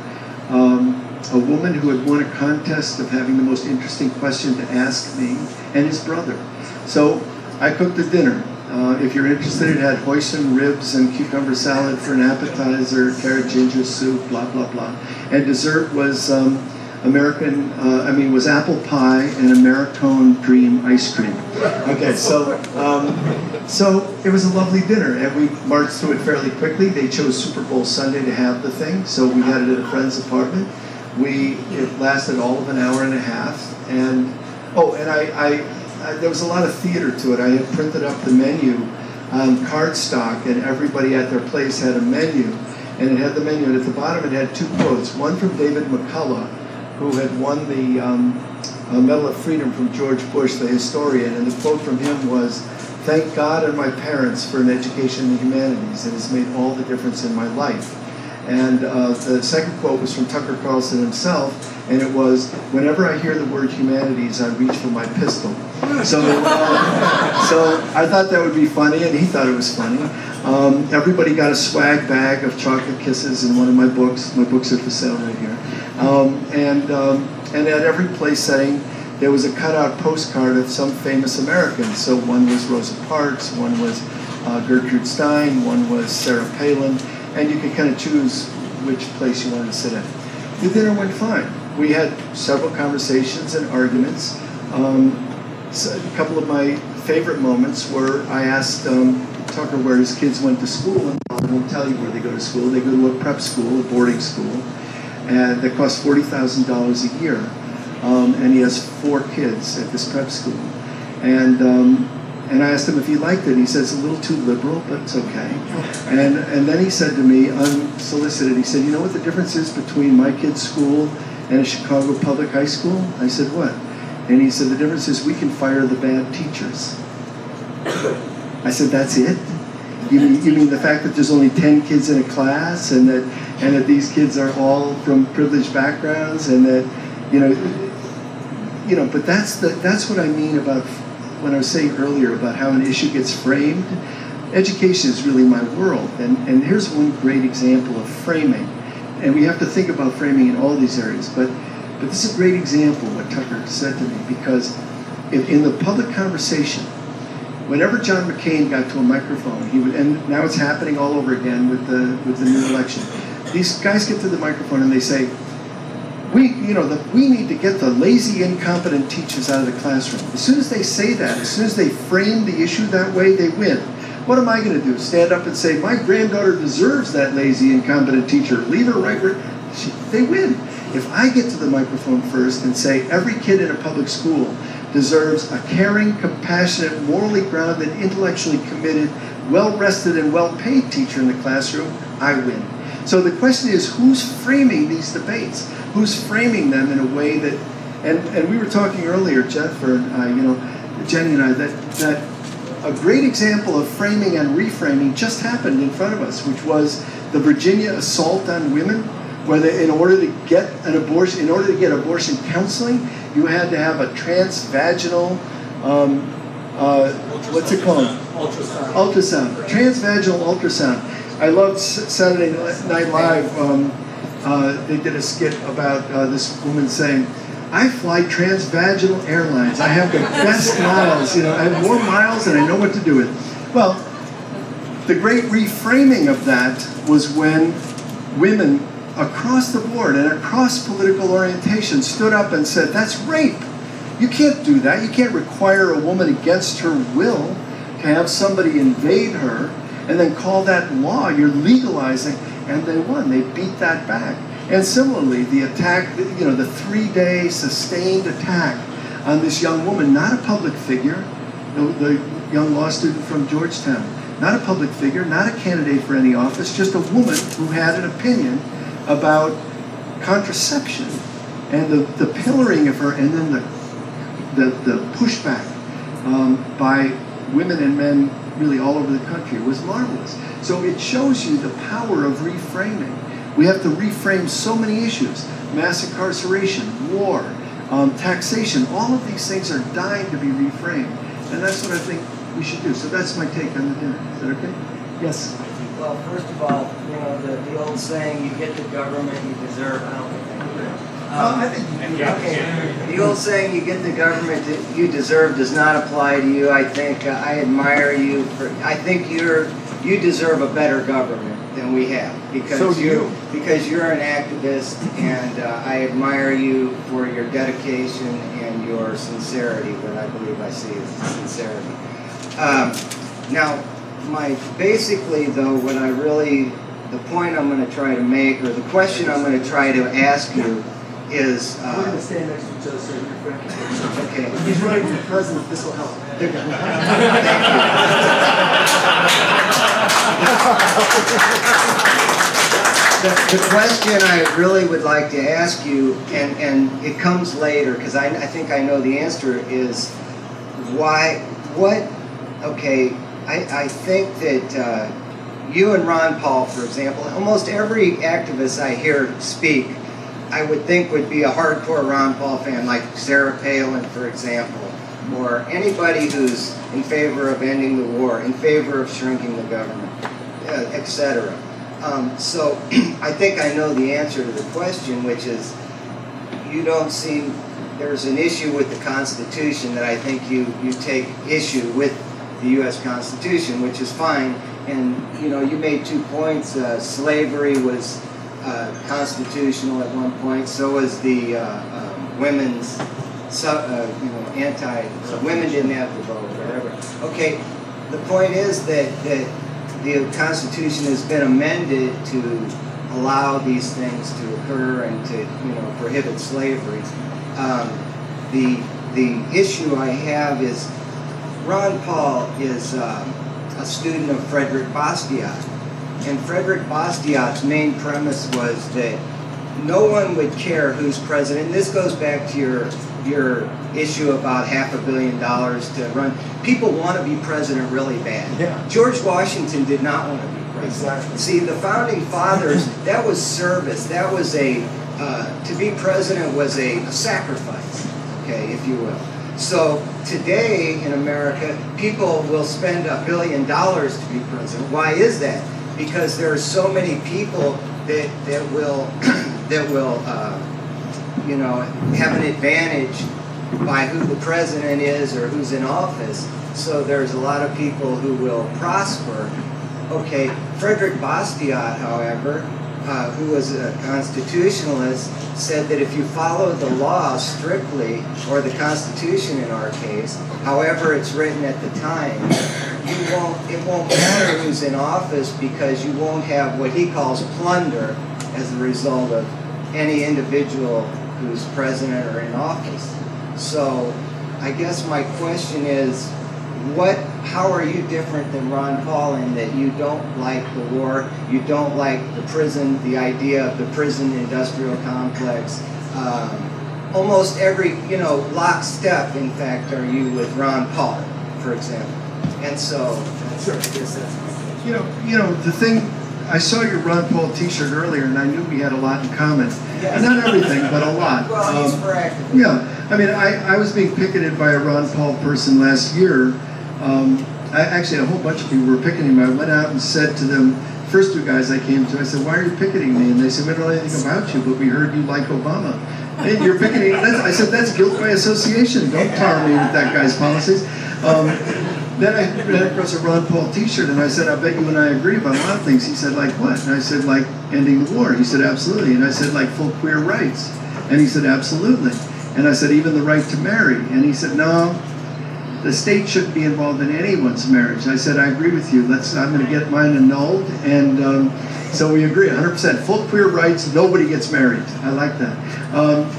um, a woman who had won a contest of having the most interesting question to ask me, and his brother. So I cooked the dinner. Uh, if you're interested, it had hoisin ribs and cucumber salad for an appetizer, carrot ginger soup, blah blah blah, and dessert was um, American. Uh, I mean, was apple pie and Americone dream ice cream. Okay, so um, so it was a lovely dinner, and we marched through it fairly quickly. They chose Super Bowl Sunday to have the thing, so we had it at a friend's apartment. We it lasted all of an hour and a half, and oh, and I, I uh, there was a lot of theater to it. I had printed up the menu on cardstock, and everybody at their place had a menu, and it had the menu, and at the bottom it had two quotes. One from David McCullough, who had won the um, uh, Medal of Freedom from George Bush, the historian, and the quote from him was, "Thank God and my parents for an education in the humanities. It has made all the difference in my life." And uh, the second quote was from Tucker Carlson himself, and it was, "Whenever I hear the word humanities, I reach for my pistol." So, uh, so I thought that would be funny, and he thought it was funny. Um, everybody got a swag bag of chocolate kisses in one of my books. My books are for sale right here. Um, and um, and at every place setting, there was a cutout postcard of some famous American. So one was Rosa Parks, one was uh, Gertrude Stein, one was Sarah Palin, and you could kind of choose which place you wanted to sit at. The dinner went fine. We had several conversations and arguments. Um, so a couple of my favorite moments were I asked um, Tucker where his kids went to school, and I won't tell you where they go to school. They go to a prep school, a boarding school, and that costs forty thousand dollars a year. Um, and he has four kids at this prep school, and um, and I asked him if he liked it. He says a little too liberal, but it's okay. And and then he said to me, unsolicited, he said, "You know what the difference is between my kid's school and a Chicago public high school?" I said, "What?" And he said, the difference is we can fire the bad teachers. I said, that's it? You mean, you mean the fact that there's only 10 kids in a class and that, and that these kids are all from privileged backgrounds and that, you know, you know, but that's, the, that's what I mean about when I was saying earlier about how an issue gets framed. Education is really my world. And, and here's one great example of framing. And we have to think about framing in all these areas. But but this is a great example what Tucker said to me because in, in, the public conversation, whenever John McCain got to a microphone, he would, and now it's happening all over again with the with the new election. These guys get to the microphone and they say, "We, you know, we need to get the lazy, incompetent teachers out of the classroom." As soon as they say that, as soon as they frame the issue that way, they win. What am I going to do? Stand up and say, "My granddaughter deserves that lazy, incompetent teacher. Leave her right where." She, they win. If I get to the microphone first and say every kid in a public school deserves a caring, compassionate, morally grounded, intellectually committed, well rested, and well paid teacher in the classroom, I win. So the question is who's framing these debates? Who's framing them in a way that, and, and we were talking earlier, Jennifer and I, you know, Jenny and I, that, that a great example of framing and reframing just happened in front of us, which was the Virginia assault on women where they, in order to get an abortion, in order to get abortion counseling, you had to have a transvaginal, um, uh, what's it called? Ultrasound. Ultrasound. Transvaginal ultrasound. I loved Saturday Night Live. Um, uh, they did a skit about uh, this woman saying, I fly transvaginal airlines. I have the best miles. You know, I have more miles and I know what to do with. Well, the great reframing of that was when women across the board and across political orientation stood up and said, that's rape. You can't do that. You can't require a woman against her will to have somebody invade her and then call that law. You're legalizing. And they won. They beat that back. And similarly, the attack, you know, the three day sustained attack on this young woman, not a public figure, the, the young law student from Georgetown, not a public figure, not a candidate for any office, just a woman who had an opinion about contraception and the, the pillaring of her and then the, the, the pushback um, by women and men really all over the country was marvelous. So it shows you the power of reframing. We have to reframe so many issues mass incarceration, war, um, taxation. All of these things are dying to be reframed. And that's what I think we should do. So that's my take on the dinner. Is that okay? Yes. Well, first of all, you know, the, the old saying, you get the government you deserve, I don't think um, I think okay. The old saying, "You get the government that you deserve," does not apply to you. I think uh, I admire you for. I think you're you deserve a better government than we have because so you because you're an activist, and uh, I admire you for your dedication and your sincerity. What I believe I see is sincerity. Um, now, my basically though, what I really the point I'm going to try to make, or the question I'm going to try to ask you is. Uh, We're going to stand next to each other so you're friendly. Okay. He's running for president. This will help. Thank you. the, the, question I really would like to ask you, and, and it comes later because I, I think I know the answer, is why, what, okay, I, I think that uh, you and Ron Paul, for example, almost every activist I hear speak I would think would be a hardcore Ron Paul fan, like Sarah Palin, for example, or anybody who's in favor of ending the war, in favor of shrinking the government, uh, etc. Um, so I think I know the answer to the question, which is you don't seem there's an issue with the Constitution that I think you you take issue with the U.S. Constitution, which is fine. And you know, you made two points. Uh, slavery was uh, constitutional at one point. So was the uh, um, women's, uh, you know, anti. women didn't have to vote, whatever. Okay, the point is that that the Constitution has been amended to allow these things to occur and to you know prohibit slavery. Um, the the issue I have is Ron Paul is um, a student of Frederick Bastiat and Frederick Bastiat's main premise was that no one would care who's president. And this goes back to your your issue about half a billion dollars to run. People want to be president really bad. Yeah. George Washington did not want to be president. Exactly. See, the founding fathers, that was service. That was a uh, to be president was a, a sacrifice. Okay, if you will. So today in America, people will spend a billion dollars to be president. Why is that? Because there are so many people that that will that will uh, you know have an advantage by who the president is or who's in office. So there's a lot of people who will prosper. Okay, Frederick Bastiat, however, uh, who was a constitutionalist, said that if you follow the law strictly, or the Constitution in our case, however it's written at the time, you won't, it won't matter who's in office because you won't have what he calls plunder as a result of any individual who's president or in office. So I guess my question is, what how are you different than Ron Paul in that you don't like the war, you don't like the prison, the idea of the prison industrial complex? Um, almost every, you know, lockstep, in fact, are you with Ron Paul, for example. And so, sure. I guess that's You know, you know, the thing, I saw your Ron Paul T-shirt earlier, and I knew we had a lot in common. Yes. Not everything, but a lot. Well, he's um, Yeah, I mean, I, I was being picketed by a Ron Paul person last year. Um, I, actually, a whole bunch of people were picketing him. I went out and said to them, first two guys I came to, I said, "Why are you picketing me?" And they said, "We don't know anything about you, but we heard you like Obama." And you're picketing. I said, "That's guilt by association. Don't tar me with that guy's policies." Um, then I ran across a Ron Paul T-shirt, and I said, "I bet you and I agree about a lot of things." He said, "Like what?" And I said, "Like ending the war." He said, "Absolutely." And I said, "Like full queer rights." And he said, "Absolutely." And I said, "Even the right to marry." And he said, "No." The state shouldn't be involved in anyone's marriage. I said, I agree with you. Let's. I'm going to get mine annulled, and um, so we agree 100%. Full queer rights. Nobody gets married. I like that. Um,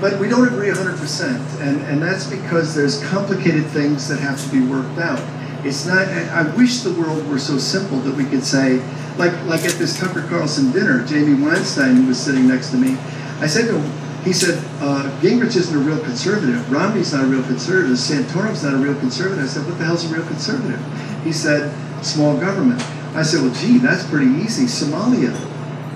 but we don't agree 100%, and and that's because there's complicated things that have to be worked out. It's not. I wish the world were so simple that we could say, like like at this Tucker Carlson dinner, Jamie Weinstein was sitting next to me. I said to him, he said, uh, Gingrich isn't a real conservative. Romney's not a real conservative. Santorum's not a real conservative. I said, what the hell's a real conservative? He said, small government. I said, well, gee, that's pretty easy. Somalia,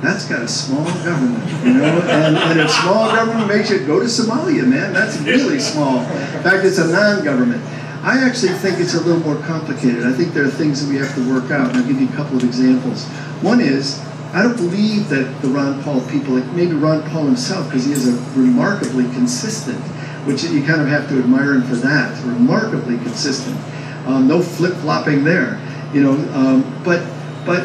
that's got a small government, you know? And, and if small government makes you go to Somalia, man, that's really small. In fact, it's a non-government. I actually think it's a little more complicated. I think there are things that we have to work out, and I'll give you a couple of examples. One is, I don't believe that the Ron Paul people, like maybe Ron Paul himself, because he is a remarkably consistent, which you kind of have to admire him for that, remarkably consistent. Um, no flip-flopping there, you know. Um, but but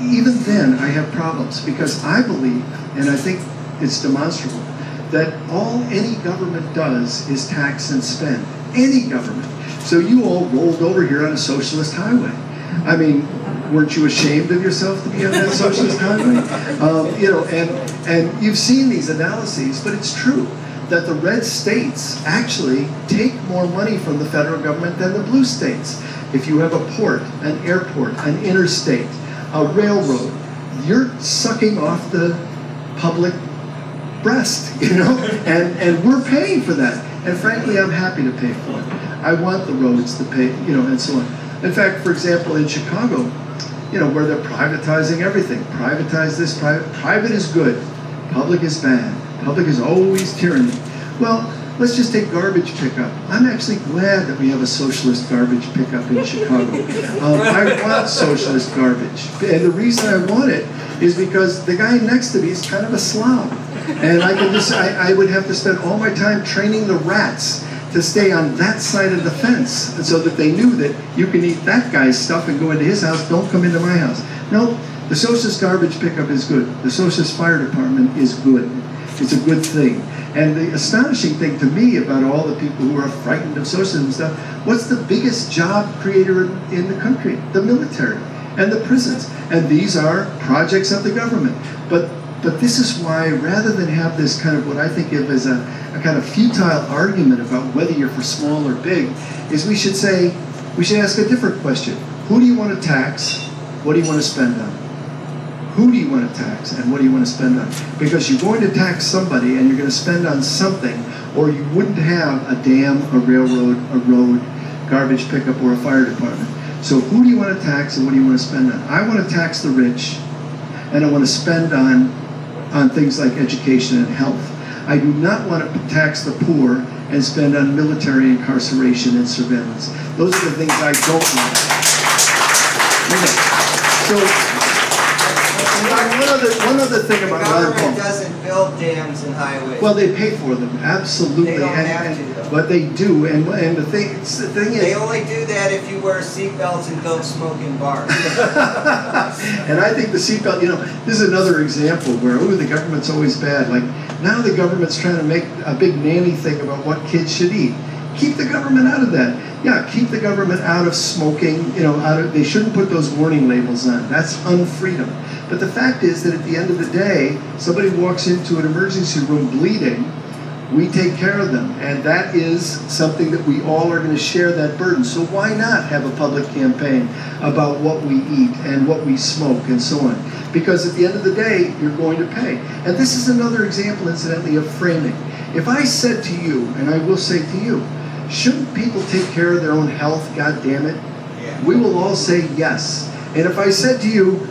even then, I have problems because I believe, and I think it's demonstrable, that all any government does is tax and spend. Any government. So you all rolled over here on a socialist highway. I mean, weren't you ashamed of yourself to be on that socialist highway? Um, you know, and and you've seen these analyses, but it's true that the red states actually take more money from the federal government than the blue states. If you have a port, an airport, an interstate, a railroad, you're sucking off the public breast, you know, and and we're paying for that. And frankly, I'm happy to pay for it. I want the roads to pay, you know, and so on. In fact, for example, in Chicago, you know, where they're privatizing everything. Privatize this, private. Private is good, public is bad. Public is always tyranny. Well, let's just take garbage pickup. I'm actually glad that we have a socialist garbage pickup in Chicago. Um, I want socialist garbage. And the reason I want it is because the guy next to me is kind of a slob. And I can just, I, I would have to spend all my time training the rats to stay on that side of the fence and so that they knew that you can eat that guy's stuff and go into his house, don't come into my house. No, the socialist garbage pickup is good. The socialist fire department is good. It's a good thing. And the astonishing thing to me about all the people who are frightened of socialism and stuff, what's the biggest job creator in the country? The military and the prisons. And these are projects of the government. But but this is why, rather than have this kind of what I think of as a, a kind of futile argument about whether you're for small or big, is we should say, we should ask a different question. Who do you want to tax? What do you want to spend on? Who do you want to tax and what do you want to spend on? Because you're going to tax somebody and you're going to spend on something, or you wouldn't have a dam, a railroad, a road, garbage pickup, or a fire department. So who do you want to tax and what do you want to spend on? I want to tax the rich and I want to spend on on things like education and health. I do not want to tax the poor and spend on military incarceration and surveillance. Those are the things I don't want. Okay. So one other, one other thing about government doesn't build dams and highways. Well, they pay for them, absolutely. They don't and, have and- to, though. But they do, and, and the thing, the thing is... They only do that if you wear seatbelts and don't smoke in bars. and I think the seatbelt, you know, this is another example where, oh, the government's always bad. Like, now the government's trying to make a big nanny thing about what kids should eat. Keep the government out of that. Yeah, keep the government out of smoking, you know, out of, they shouldn't put those warning labels on. That's unfreedom. But the fact is that at the end of the day, somebody walks into an emergency room bleeding, we take care of them. And that is something that we all are going to share that burden. So why not have a public campaign about what we eat and what we smoke and so on? Because at the end of the day, you're going to pay. And this is another example, incidentally, of framing. If I said to you, and I will say to you, shouldn't people take care of their own health, God damn it? Yeah. We will all say yes. And if I said to you,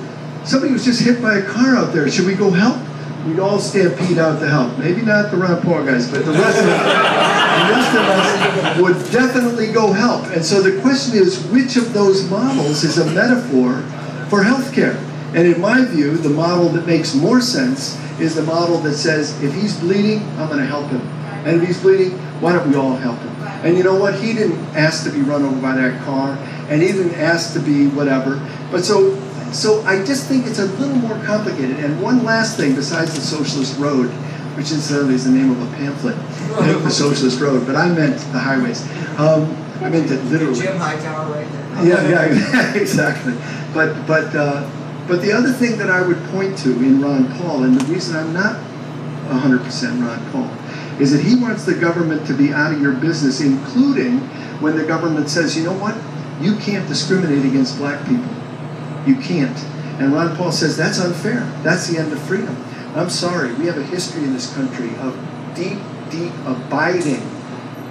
somebody was just hit by a car out there, should we go help? We'd all stampede out to help. Maybe not the Ron Paul guys, but the rest of the rest of us would definitely go help. And so the question is, which of those models is a metaphor for healthcare? And in my view, the model that makes more sense is the model that says, if he's bleeding, I'm going to help him. And if he's bleeding, why don't we all help him? And you know what? He didn't ask to be run over by that car, and he didn't ask to be whatever. But so, so I just think it's a little more complicated. And one last thing, besides the Socialist Road, which incidentally is the name of a pamphlet, the Socialist Road, but I meant the highways. Um, I meant it literally. Jim Hightower right there. Yeah, yeah, exactly. But but uh, but the other thing that I would point to in Ron Paul, and the reason I'm not 100% Ron Paul, is that he wants the government to be out of your business, including when the government says, you know what, you can't discriminate against black people. You can't. And Ron Paul says that's unfair. That's the end of freedom. I'm sorry, we have a history in this country of deep, deep, abiding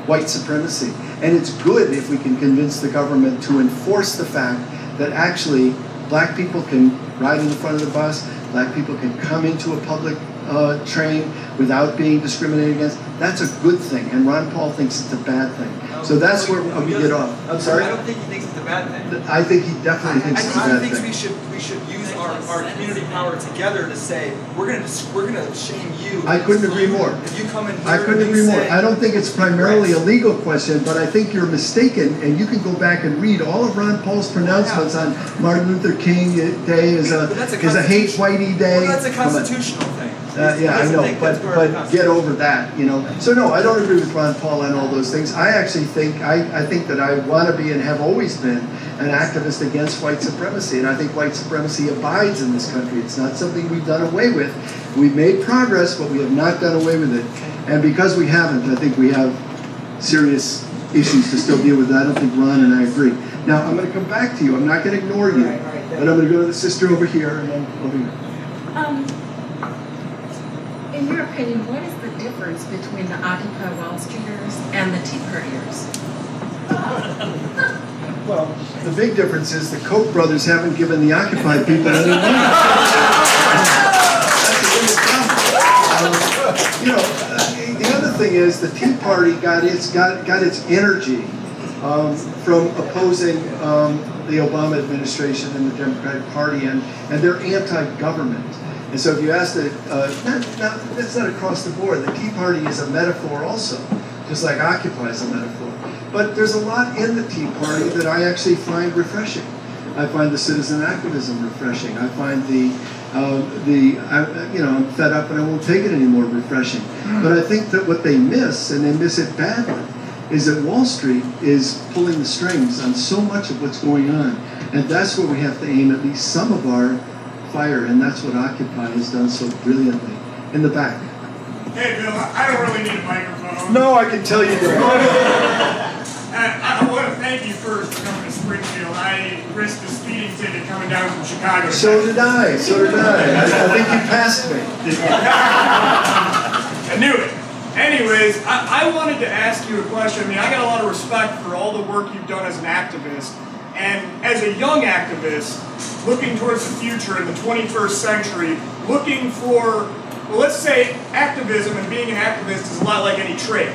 white supremacy. And it's good if we can convince the government to enforce the fact that actually black people can ride in the front of the bus, black people can come into a public uh, train without being discriminated against. That's a good thing, and Ron Paul thinks it's a bad thing. So that's where we get off. I'm sorry. I don't think he thinks it's a bad thing. I think he definitely thinks it's a I, I bad thing. I think we should we should use our, our community power together to say we're gonna we're gonna shame you. I couldn't agree more. If you come in here I couldn't agree more. I don't think it's primarily a legal question, but I think you're mistaken, and you can go back and read all of Ron Paul's pronouncements on Martin Luther King Day as a, a as a hate whitey day. Well, that's a constitutional. Uh, yeah, I know, but that's part of the but get over that, you know. So no, I don't agree with Ron Paul and all those things. I actually think I, I think that I want to be and have always been an activist against white supremacy, and I think white supremacy abides in this country. It's not something we've done away with. We've made progress, but we have not done away with it. And because we haven't, I think we have serious issues to still deal with. I don't think Ron and I agree. Now I'm going to come back to you. I'm not going to ignore you, Right, right. but I'm going to go to the sister over here and then over here. Um, in your opinion, what is the difference between the Occupy Wall Streeters and the Tea Partiers? Well, the big difference is the Koch brothers haven't given the Occupy people any money. That's the biggest problem. Um, You know, uh, the other thing is the Tea Party got its got got its energy um, from opposing um, the Obama administration and the Democratic Party, and and they're anti-government. And so, if you ask that, uh, not, not, that's not across the board. The Tea Party is a metaphor also, just like Occupy is a metaphor. But there's a lot in the Tea Party that I actually find refreshing. I find the citizen activism refreshing. I find the, uh, the I, you know, I'm fed up and I won't take it anymore refreshing. But I think that what they miss, and they miss it badly, is that Wall Street is pulling the strings on so much of what's going on. And that's where we have to aim at least some of our fire, and that's what Occupy has done so brilliantly. In the back. Hey, Bill, I don't really need a microphone. No, I can tell you that. I, I want to thank you first for coming to Springfield. I risked a speeding ticket coming down from Chicago. So did I. So did I. I, I think you passed me. I knew it. Anyways, I, I wanted to ask you a question. I mean, I got a lot of respect for all the work you've done as an activist. And as a young activist, looking towards the future in the 21st century, looking for, well, let's say activism and being an activist is a lot like any trade.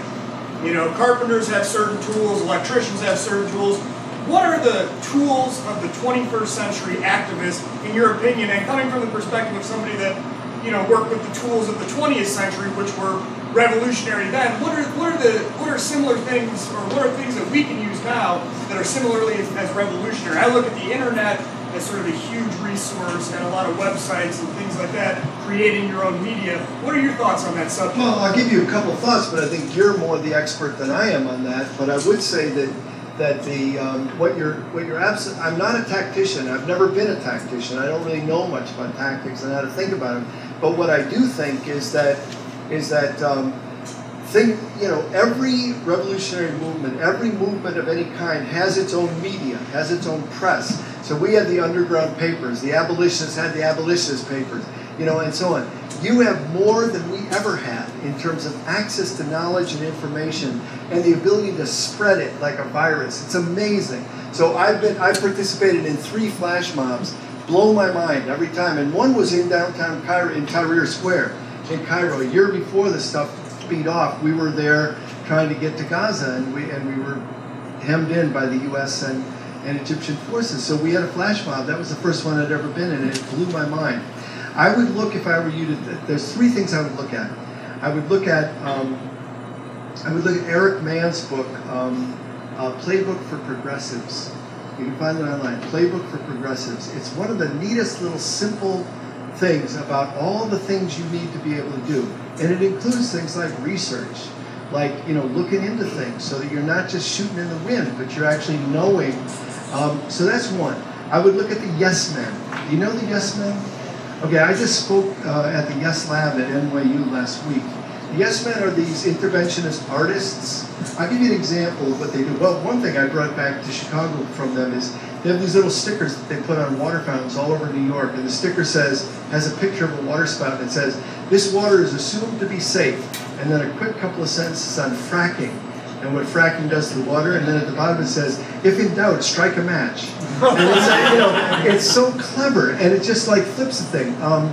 You know, carpenters have certain tools, electricians have certain tools. What are the tools of the 21st century activist, in your opinion, and coming from the perspective of somebody that, you know, worked with the tools of the 20th century, which were revolutionary then? What are what are the what are similar things, or what are things that we can use now that are similarly as, as revolutionary? I look at the internet as sort of a huge resource and a lot of websites and things like that, creating your own media. What are your thoughts on that subject? Well, I'll give you a couple thoughts, but I think you're more the expert than I am on that. But I would say that that the um, what you're what you're absent. I'm not a tactician. I've never been a tactician. I don't really know much about tactics and how to think about them. But what I do think is that is that um, think you know every revolutionary movement, every movement of any kind has its own media, has its own press. So we had the underground papers. The abolitionists had the abolitionist papers. You know, and so on. You have more than we ever had in terms of access to knowledge and information and the ability to spread it like a virus. It's amazing. So I've been I participated in three flash mobs, blow my mind every time. And one was in downtown Cairo in Tahrir Square in Cairo. A year before this stuff speed off, we were there trying to get to Gaza and we and we were hemmed in by the US and, and Egyptian forces. So we had a flash mob. That was the first one I'd ever been in, and it blew my mind. I would look if I were you to. There's three things I would look at. I would look at. Um, I would look at Eric Mann's book, um, uh, Playbook for Progressives. You can find it online. Playbook for Progressives. It's one of the neatest little simple things about all the things you need to be able to do, and it includes things like research. like you know looking into things so that you're not just shooting in the wind, but you're actually knowing. Um, so that's one. I would look at the yes men. Do you know the yes men? Okay, I just spoke uh, at the Yes Lab at NYU last week. The Yes Men are these interventionist artists. I'll give you an example of what they do. Well, one thing I brought back to Chicago from them is they have these little stickers that they put on water fountains all over New York, and the sticker says has a picture of a water spout and it says, "This water is assumed to be safe," and then a quick couple of sentences on fracking and what fracking does to the water, and then at the bottom it says, "If in doubt, strike a match." And it's uh, you know, it's so clever, and it just like flips the thing. Um,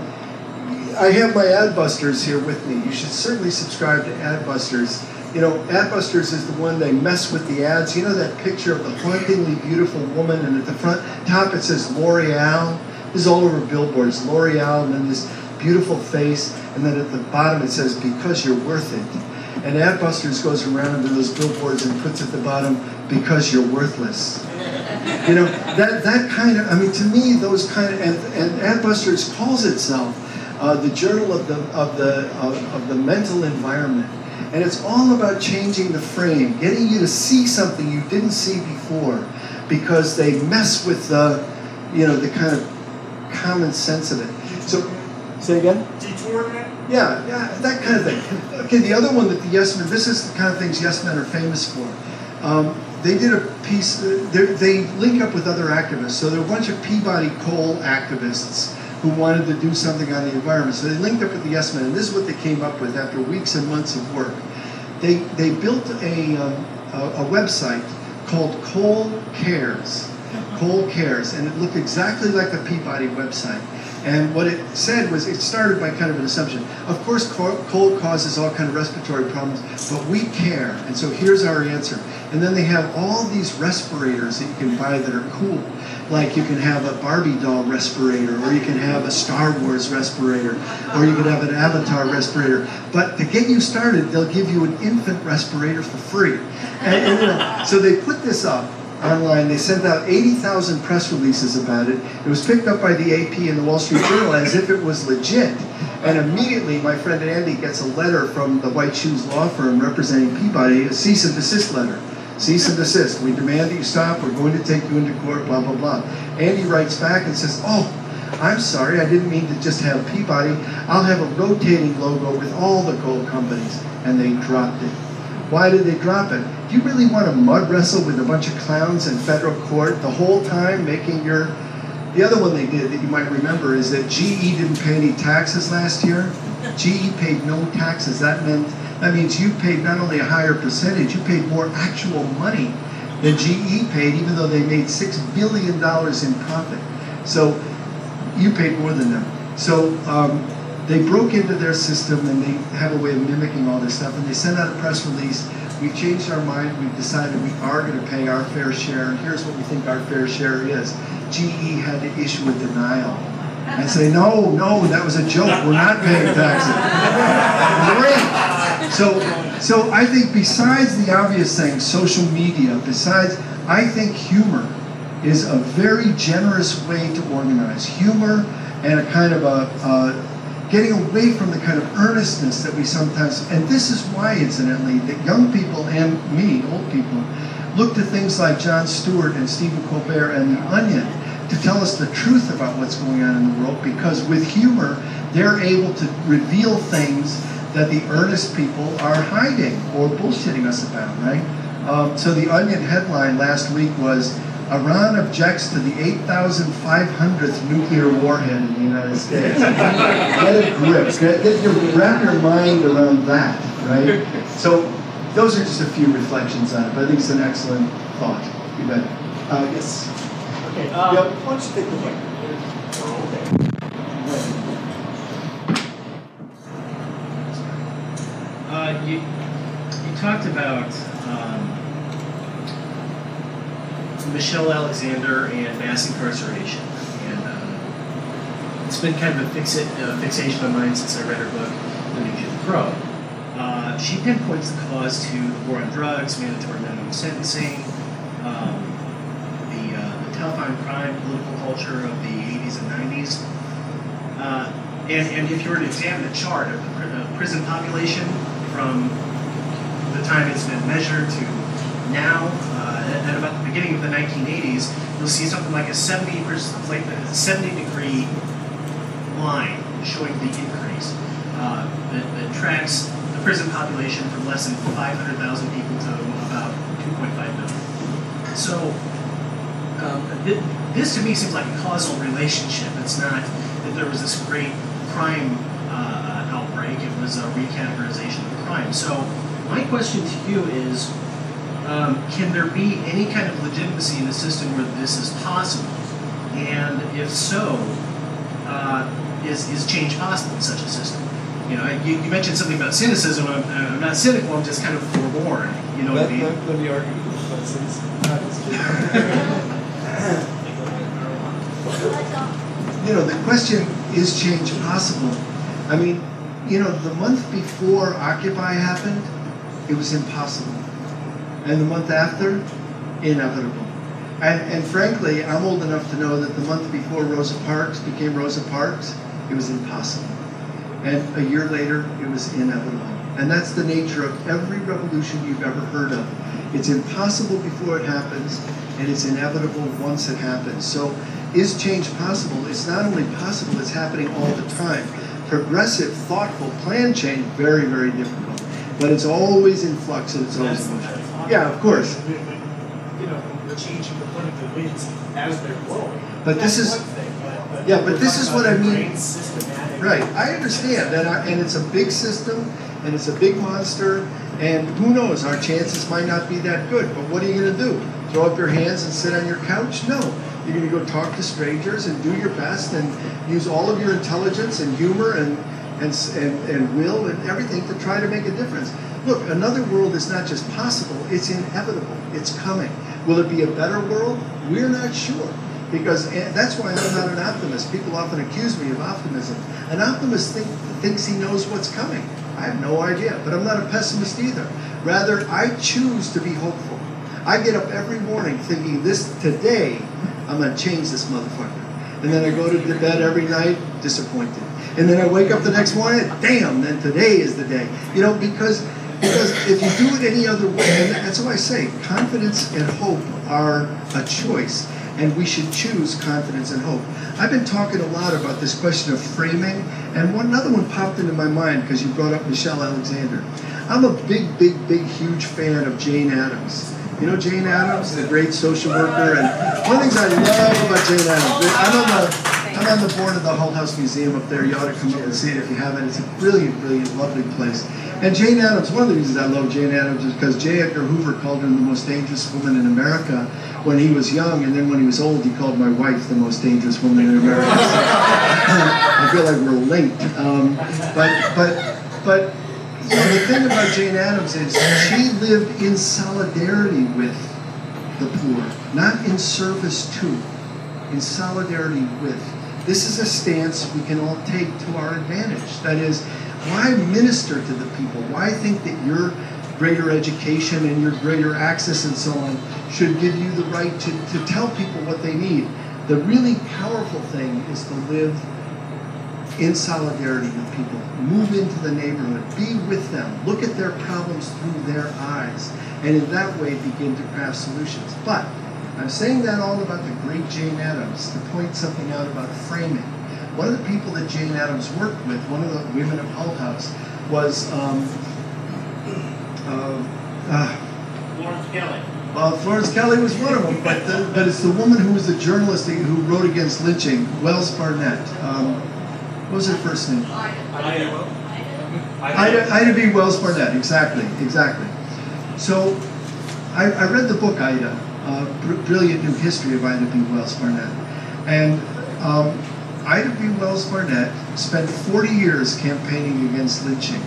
I have my Adbusters here with me. You should certainly subscribe to Adbusters. You know, Adbusters is the one they mess with the ads. You know that picture of the hauntingly beautiful woman, and at the front top it says L'Oreal. This is all over billboards. L'Oreal, and then this beautiful face, and then at the bottom it says because you're worth it. And Adbusters goes around to those billboards and puts at the bottom because you're worthless. You know that that kind of. I mean, to me, those kind of and, and Adbusters calls itself uh, the journal of the of the of, of the mental environment, and it's all about changing the frame, getting you to see something you didn't see before, because they mess with the, you know, the kind of common sense of it. So, say again. Detouring it? Yeah, yeah, that kind of thing. Okay, the other one that the Yes Men, this is the kind of things Yes Men are famous for. Um, they did a piece, uh, they link up with other activists. So there are a bunch of Peabody coal activists who wanted to do something on the environment. So they linked up with the Yes Men, and this is what they came up with after weeks and months of work. They, they built a, um, a, a website called Coal Cares. Coal Cares, and it looked exactly like the Peabody website. And what it said was, it started by kind of an assumption. Of course, cold causes all kind of respiratory problems, but we care, and so here's our answer. And then they have all these respirators that you can buy that are cool. Like you can have a Barbie doll respirator, or you can have a Star Wars respirator, or you can have an Avatar respirator. But to get you started, they'll give you an infant respirator for free. And, and, so they put this up, online. They sent out 80,000 press releases about it. It was picked up by the AP and the Wall Street Journal as if it was legit. And immediately, my friend Andy gets a letter from the White Shoes Law Firm representing Peabody, a cease and desist letter. Cease and desist. We demand that you stop. We're going to take you into court, blah, blah, blah. Andy writes back and says, Oh, I'm sorry, I didn't mean to just have Peabody. I'll have a rotating logo with all the coal companies. And they dropped it. Why did they drop it? Do you really want to mud wrestle with a bunch of clowns in federal court the whole time making your. The other one they did that you might remember is that GE didn't pay any taxes last year. GE paid no taxes. That meant that means you paid not only a higher percentage, you paid more actual money than GE paid, even though they made six billion dollars in profit. So you paid more than them. So um, they broke into their system and they have a way of mimicking all this stuff. And they sent out a press release. We've changed our mind. We've decided we are going to pay our fair share. And here's what we think our fair share is. GE had to issue a denial and say, no, no, that was a joke. We're not paying taxes. Great. So, so I think besides the obvious things, social media, besides, I think humor is a very generous way to organize. Humor and a kind of a, a getting away from the kind of earnestness that we sometimes, and this is why, incidentally, that young people and me, old people, look to things like Jon Stewart and Stephen Colbert and The Onion to tell us the truth about what's going on in the world because with humor, they're able to reveal things that the earnest people are hiding or bullshitting us about, right? Um, so the Onion headline last week was Iran objects to the 8,500th nuclear warhead in the United States. get a grip. Get, get your, wrap your mind around that, right? So those are just a few reflections on it, but I think it's an excellent thought. You bet. Uh, yes. Okay. Um, yep. Why don't you take the mic? Uh, you, you talked about um, Michelle Alexander and mass incarceration. And uh, it's been kind of a fixa- uh, fixation of mine since I read her book, The New Jim Crow. Uh, she pinpoints the cause to the war on drugs, mandatory minimum sentencing, um, the, uh, the tough on crime political culture of the 80s and 90s. Uh, and, and if you were to examine the chart of the uh, prison population from the time it's been measured to now, uh, at about the beginning of the 1980s, you'll see something like a 70 like a 70 degree line showing the increase uh, that, that tracks the prison population from less than 500,000 people to about 2.5 million. So um, th- this to me seems like a causal relationship. It's not that there was this great crime uh, outbreak. It was a recategorization of crime. So my question to you is, um, can there be any kind of legitimacy in a system where this is possible? And if so, uh, is, is change possible in such a system? You know, you, you mentioned something about cynicism. I'm, I'm, not cynical. I'm just kind of forewarned. You know let, what I mean? let, let me argue with this. you know, the question is change possible? I mean, you know, the month before Occupy happened, it was impossible. And the month after, inevitable. And, and frankly, I'm old enough to know that the month before Rosa Parks became Rosa Parks, it was impossible. And a year later, it was inevitable. And that's the nature of every revolution you've ever heard of. It's impossible before it happens, and it's inevitable once it happens. So, is change possible? It's not only possible, it's happening all the time. Progressive, thoughtful, planned change, very, very difficult. But it's always in flux and it's always. Yeah, of course. You know, the changing the point of the winds as they're blowing. But this is- thing, but- but yeah, but this is what I mean. Right, I understand, and, I, and it's a big system, and it's a big monster, and who knows, our chances might not be that good, but what are you gonna do? Throw up your hands and sit on your couch? No. You're gonna go talk to strangers and do your best and use all of your intelligence and humor and, and, and, and will and everything to try to make a difference. Look, another world is not just possible, it's inevitable, it's coming. Will it be a better world? We're not sure. Because eh, that's why I'm not an optimist. People often accuse me of optimism. An optimist think, thinks he knows what's coming. I have no idea, but I'm not a pessimist either. Rather, I choose to be hopeful. I get up every morning thinking this today, I'm going to change this motherfucker. And then I go to bed every night disappointed. And then I wake up the next morning, damn, then today is the day. You know, because because if you do it any other way, and that's why I say confidence and hope are a choice, and we should choose confidence and hope. I've been talking a lot about this question of framing, and one another one popped into my mind because you brought up Michelle Alexander. I'm a big, big, big, huge fan of Jane Addams. You know Jane Addams, the great social worker, and one of the things I love about Jane Addams, I'm the I'm on the board of the Hull House Museum up there. You ought to come up and see it if you haven't. It's a brilliant, brilliant, lovely place. And Jane Addams, one of the reasons I love Jane Addams is because J. Edgar Hoover called her the most dangerous woman in America when he was young, and then when he was old, he called my wife the most dangerous woman in America. So, I feel like we're linked. Um, but, but, but you know, the thing about Jane Addams is she lived in solidarity with the poor, not in service to, in solidarity with. This is a stance we can all take to our advantage. That is, why minister to the people? Why think that your greater education and your greater access and so on should give you the right to, to tell people what they need? The really powerful thing is to live in solidarity with people. Move into the neighborhood. Be with them. Look at their problems through their eyes. And in that way, begin to craft solutions. But I'm saying that all about the great Jane Addams to point something out about framing. One of the people that Jane Addams worked with, one of the women of Hull House, was um, uh, uh, Lawrence Kelly. well, Florence Kelley was one of them, but the, but it's the woman who was the journalist who wrote against lynching, Wells Barnett. Um, what was her first name? Ida, Ida B. Wells Barnett, exactly, exactly. So I, I read the book Ida, br- Brilliant New History of Ida B. Wells Barnett. And um, Ida B. Wells Barnett spent 40 years campaigning against lynching.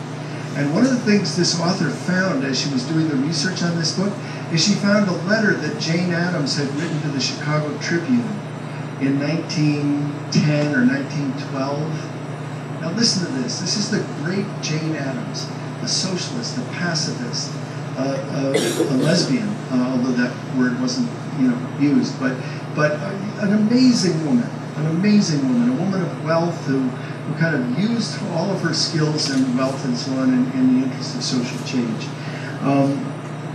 And one of the things this author found as she was doing the research on this book is she found a letter that Jane Addams had written to the Chicago Tribune in 1910 or 1912. Now listen to this. This is the great Jane Addams, the socialist, the pacifist, uh, uh, a lesbian, uh, although that word wasn't you know used, but but an amazing woman, an amazing woman, a woman of wealth who who kind of used all of her skills and wealth and so on in, in the interest of social change. Um,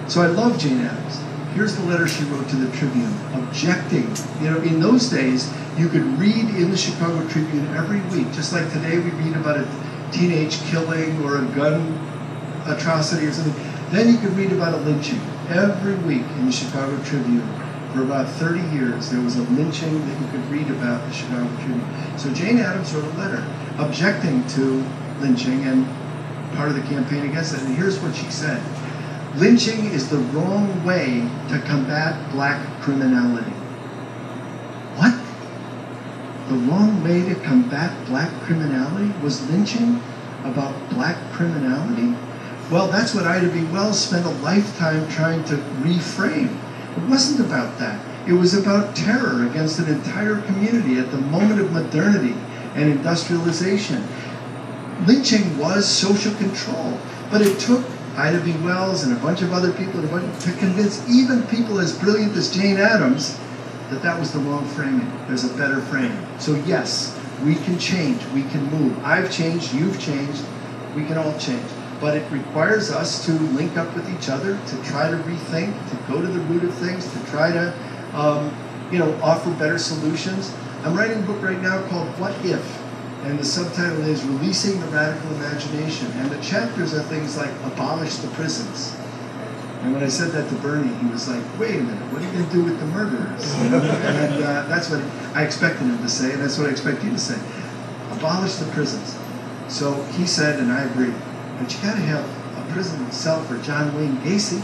so I love Jane Addams. Here's the letter she wrote to the Tribune, objecting. You know, in those days, you could read in the Chicago Tribune every week, just like today we read about a teenage killing or a gun atrocity or something. Then you could read about a lynching every week in the Chicago Tribune. For about 30 years, there was a lynching that you could read about in the Chicago Tribune. So Jane Addams wrote a letter objecting to lynching and part of the campaign against it. And here's what she said Lynching is the wrong way to combat black criminality. The wrong way to combat black criminality was lynching about black criminality? Well, that's what Ida B. Wells spent a lifetime trying to reframe. It wasn't about that. It was about terror against an entire community at the moment of modernity and industrialization. Lynching was social control, but it took Ida B. Wells and a bunch of other people to convince even people as brilliant as Jane Addams that that was the wrong framing. There's a better frame. So yes, we can change. We can move. I've changed. You've changed. We can all change. But it requires us to link up with each other, to try to rethink, to go to the root of things, to try to, um, you know, offer better solutions. I'm writing a book right now called What If? And the subtitle is Releasing the Radical Imagination. And the chapters are things like Abolish the Prisons. And when I said that to Bernie, he was like, wait a minute, what are you going to do with the murderers? and uh, that's what I expected him to say, and that's what I expect you to say. Abolish the prisons. So he said, and I agree, but you got to have a prison cell for John Wayne Gacy.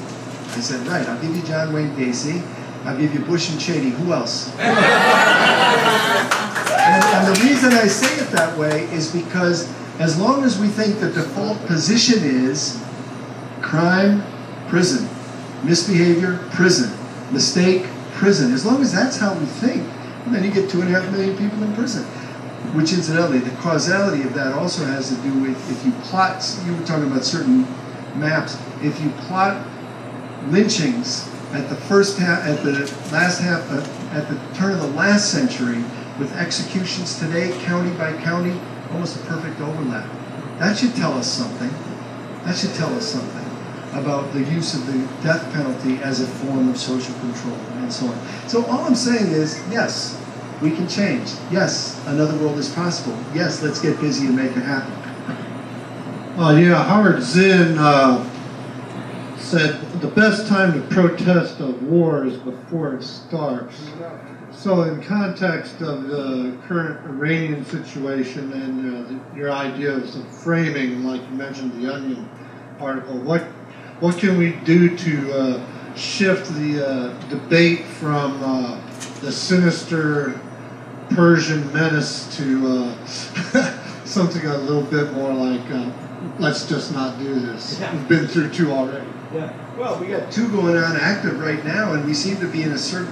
I said, right, I'll give you John Wayne Gacy. I'll give you Bush and Cheney. Who else? And, and, the reason I say it that way is because as long as we think the default position is crime, prison, misbehavior, prison, mistake, prison, as long as that's how we think, then you get two and a half million people in prison. Which incidentally, the causality of that also has to do with if you plot, you were talking about certain maps, if you plot lynchings at the first half, at the last half, uh, at the turn of the last century, with executions today, county by county, almost a perfect overlap. That should tell us something. That should tell us something about the use of the death penalty as a form of social control and so on. So all I'm saying is, yes, we can change. Yes, another world is possible. Yes, let's get busy and make it happen. Uh, yeah, Howard Zinn uh, said the best time to protest a war is before it starts. So, in context of the current Iranian situation and uh, the, your ideas of framing, like you mentioned the Onion article, what what can we do to uh, shift the uh, debate from uh, the sinister Persian menace to uh, something a little bit more like, uh, let's just not do this. Yeah. We've been through two already. Yeah. Well, we got two going on active right now, and we seem to be in a certain,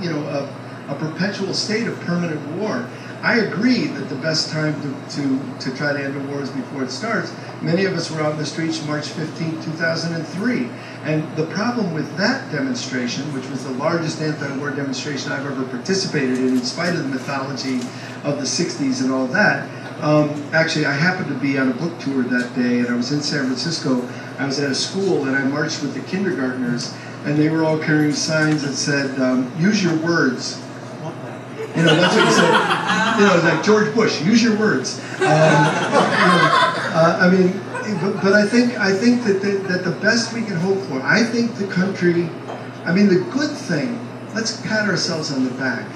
you know, a a perpetual state of permanent war. I agree that the best time to, to, to try to end a war is before it starts. Many of us were out the streets March 15, 2003. And the problem with that demonstration, which was the largest anti-war demonstration I've ever participated in, in spite of the mythology of the 60s and all that, um, actually, I happened to be on a book tour that day, and I was in San Francisco. I was at a school, and I marched with the kindergartners, and they were all carrying signs that said, um, use your words you know, that's what he said. You know, like George Bush, use your words. Um, you know, uh, I mean, but, but, I think I think that the, that the best we can hope for. I think the country. I mean, the good thing. Let's pat ourselves on the back.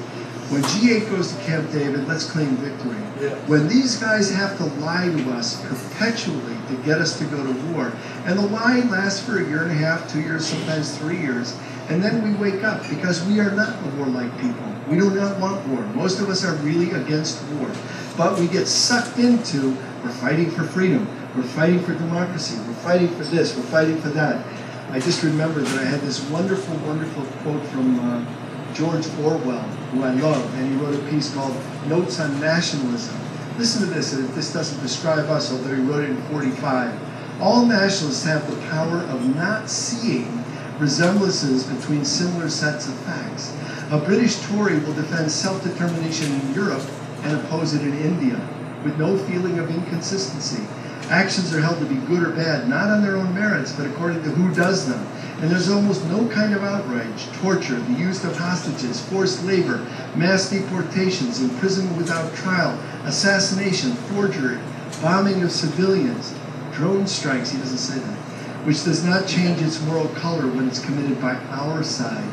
When G8 goes to Camp David, let's claim victory. Yeah. When these guys have to lie to us perpetually to get us to go to war, and the lie lasts for a year and a half, two years, sometimes three years, and then we wake up because we are not a warlike people. We do not want war. Most of us are really against war. But we get sucked into we're fighting for freedom, we're fighting for democracy, we're fighting for this, we're fighting for that. I just remember that I had this wonderful, wonderful quote from uh, George Orwell, who I love, and he wrote a piece called Notes on Nationalism. Listen to this, and if this doesn't describe us, although he wrote it in 45. All nationalists have the power of not seeing resemblances between similar sets of facts. A British Tory will defend self-determination in Europe and oppose it in India with no feeling of inconsistency. Actions are held to be good or bad, not on their own merits, but according to who does them. And there's almost no kind of outrage, torture, the use of hostages, forced labor, mass deportations, imprisonment without trial, assassination, forgery, bombing of civilians, drone strikes, he doesn't say that, which does not change its moral color when it's committed by our side.